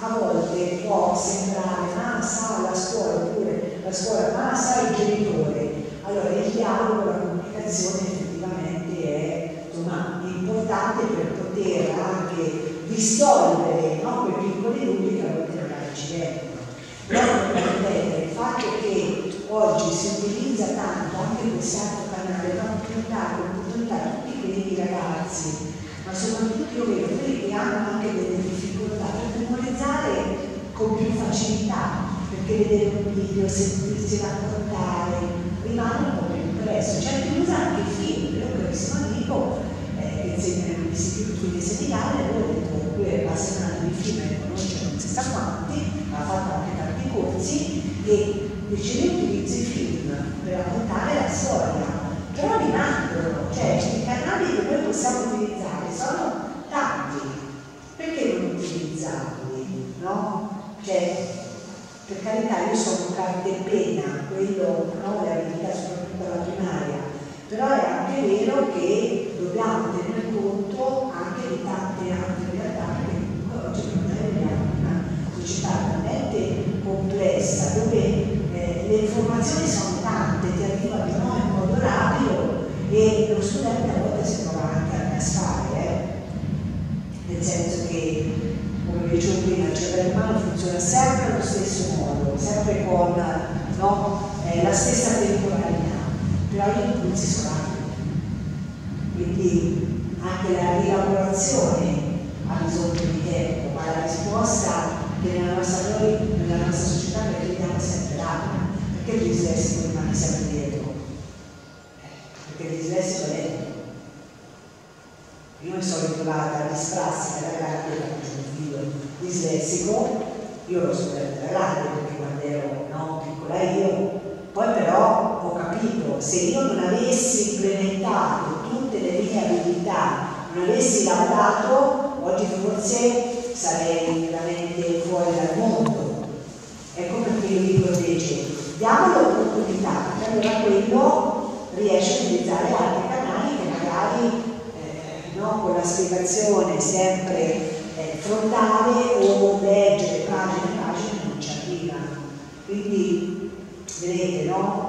a volte può sembrare ma sa la scuola oppure la scuola ma sa il genitore, allora il dialogo, la comunicazione effettivamente è insomma, importante per poter anche risolvere no, quei piccoli dubbi che a volte magari ci vengono. Il fatto che oggi si utilizza tanto anche quest'altro canale, no, l'opportunità a tutti quei ragazzi, ma soprattutto io vedo quelli che hanno anche delle difficoltà per memorizzare con più facilità, perché vedere un video, sentirsi raccontare, rimane un impresso. Certi usano anche i film, io ho un carissimo amico eh, che insegna nell'istituto di seminare, lui ha detto lui è appassionato di film e conosce non si sa quanti, ha fatto anche tanti corsi e dice io utilizzo i film per raccontare la storia, però rimangono, cioè i canali che noi possiamo utilizzare sono tanti, perché non utilizzarli? No? Cioè, per carità io sono carta e penna, quello no, le abilità soprattutto alla primaria, però è anche vero che dobbiamo tenere conto anche di tante altre realtà che comunque oggi noi abbiamo una società talmente complessa dove eh, le informazioni sono tante, ti arrivano no, in modo rapido e lo studente a volte si trova anche a cascare, eh? nel senso che come dicevo prima, il cervello umano funziona sempre allo stesso modo, sempre con no, eh, la stessa temporalità, però gli impulsi sono rapidi. Quindi anche la rielaborazione ha bisogno di tempo, ma la risposta che nella nostra, noi, nella nostra società noi chiediamo sempre rapida. Perché il dislessico rimane sempre dietro? Perché il dislessico è. Io mi sono ritrovata disprassica da grande da questo figlio dislessico, io lo scoperto da grande perché quando ero no, piccola io, poi però ho se io non avessi implementato tutte le mie abilità, non avessi lavorato, oggi forse sarei veramente fuori dal mondo. Ecco perché io vi proteggo. Diamo l'opportunità, perché allora quello riesce a utilizzare altri canali che magari no? con la spiegazione sempre eh, frontale o leggere pagine e pagine non ci arrivano. Quindi vedete, no?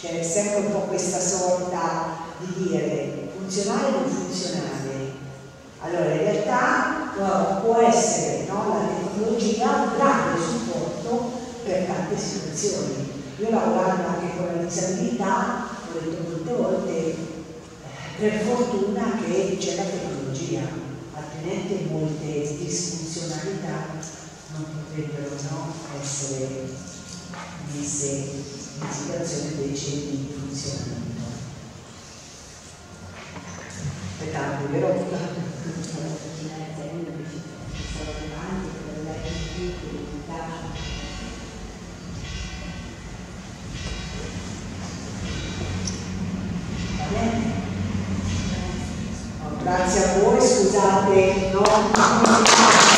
C'è sempre un po' questa sorta di dire funzionale o non funzionale. Allora in realtà no, può essere no, la tecnologia un grande supporto per tante situazioni. Io lavorando anche con la disabilità, ho detto molte volte, per fortuna che c'è la tecnologia, altrimenti molte disfunzionalità non potrebbero no, essere messe in situazione invece di funzionamento. Pertanto, vero? Grazie a voi, scusate, no?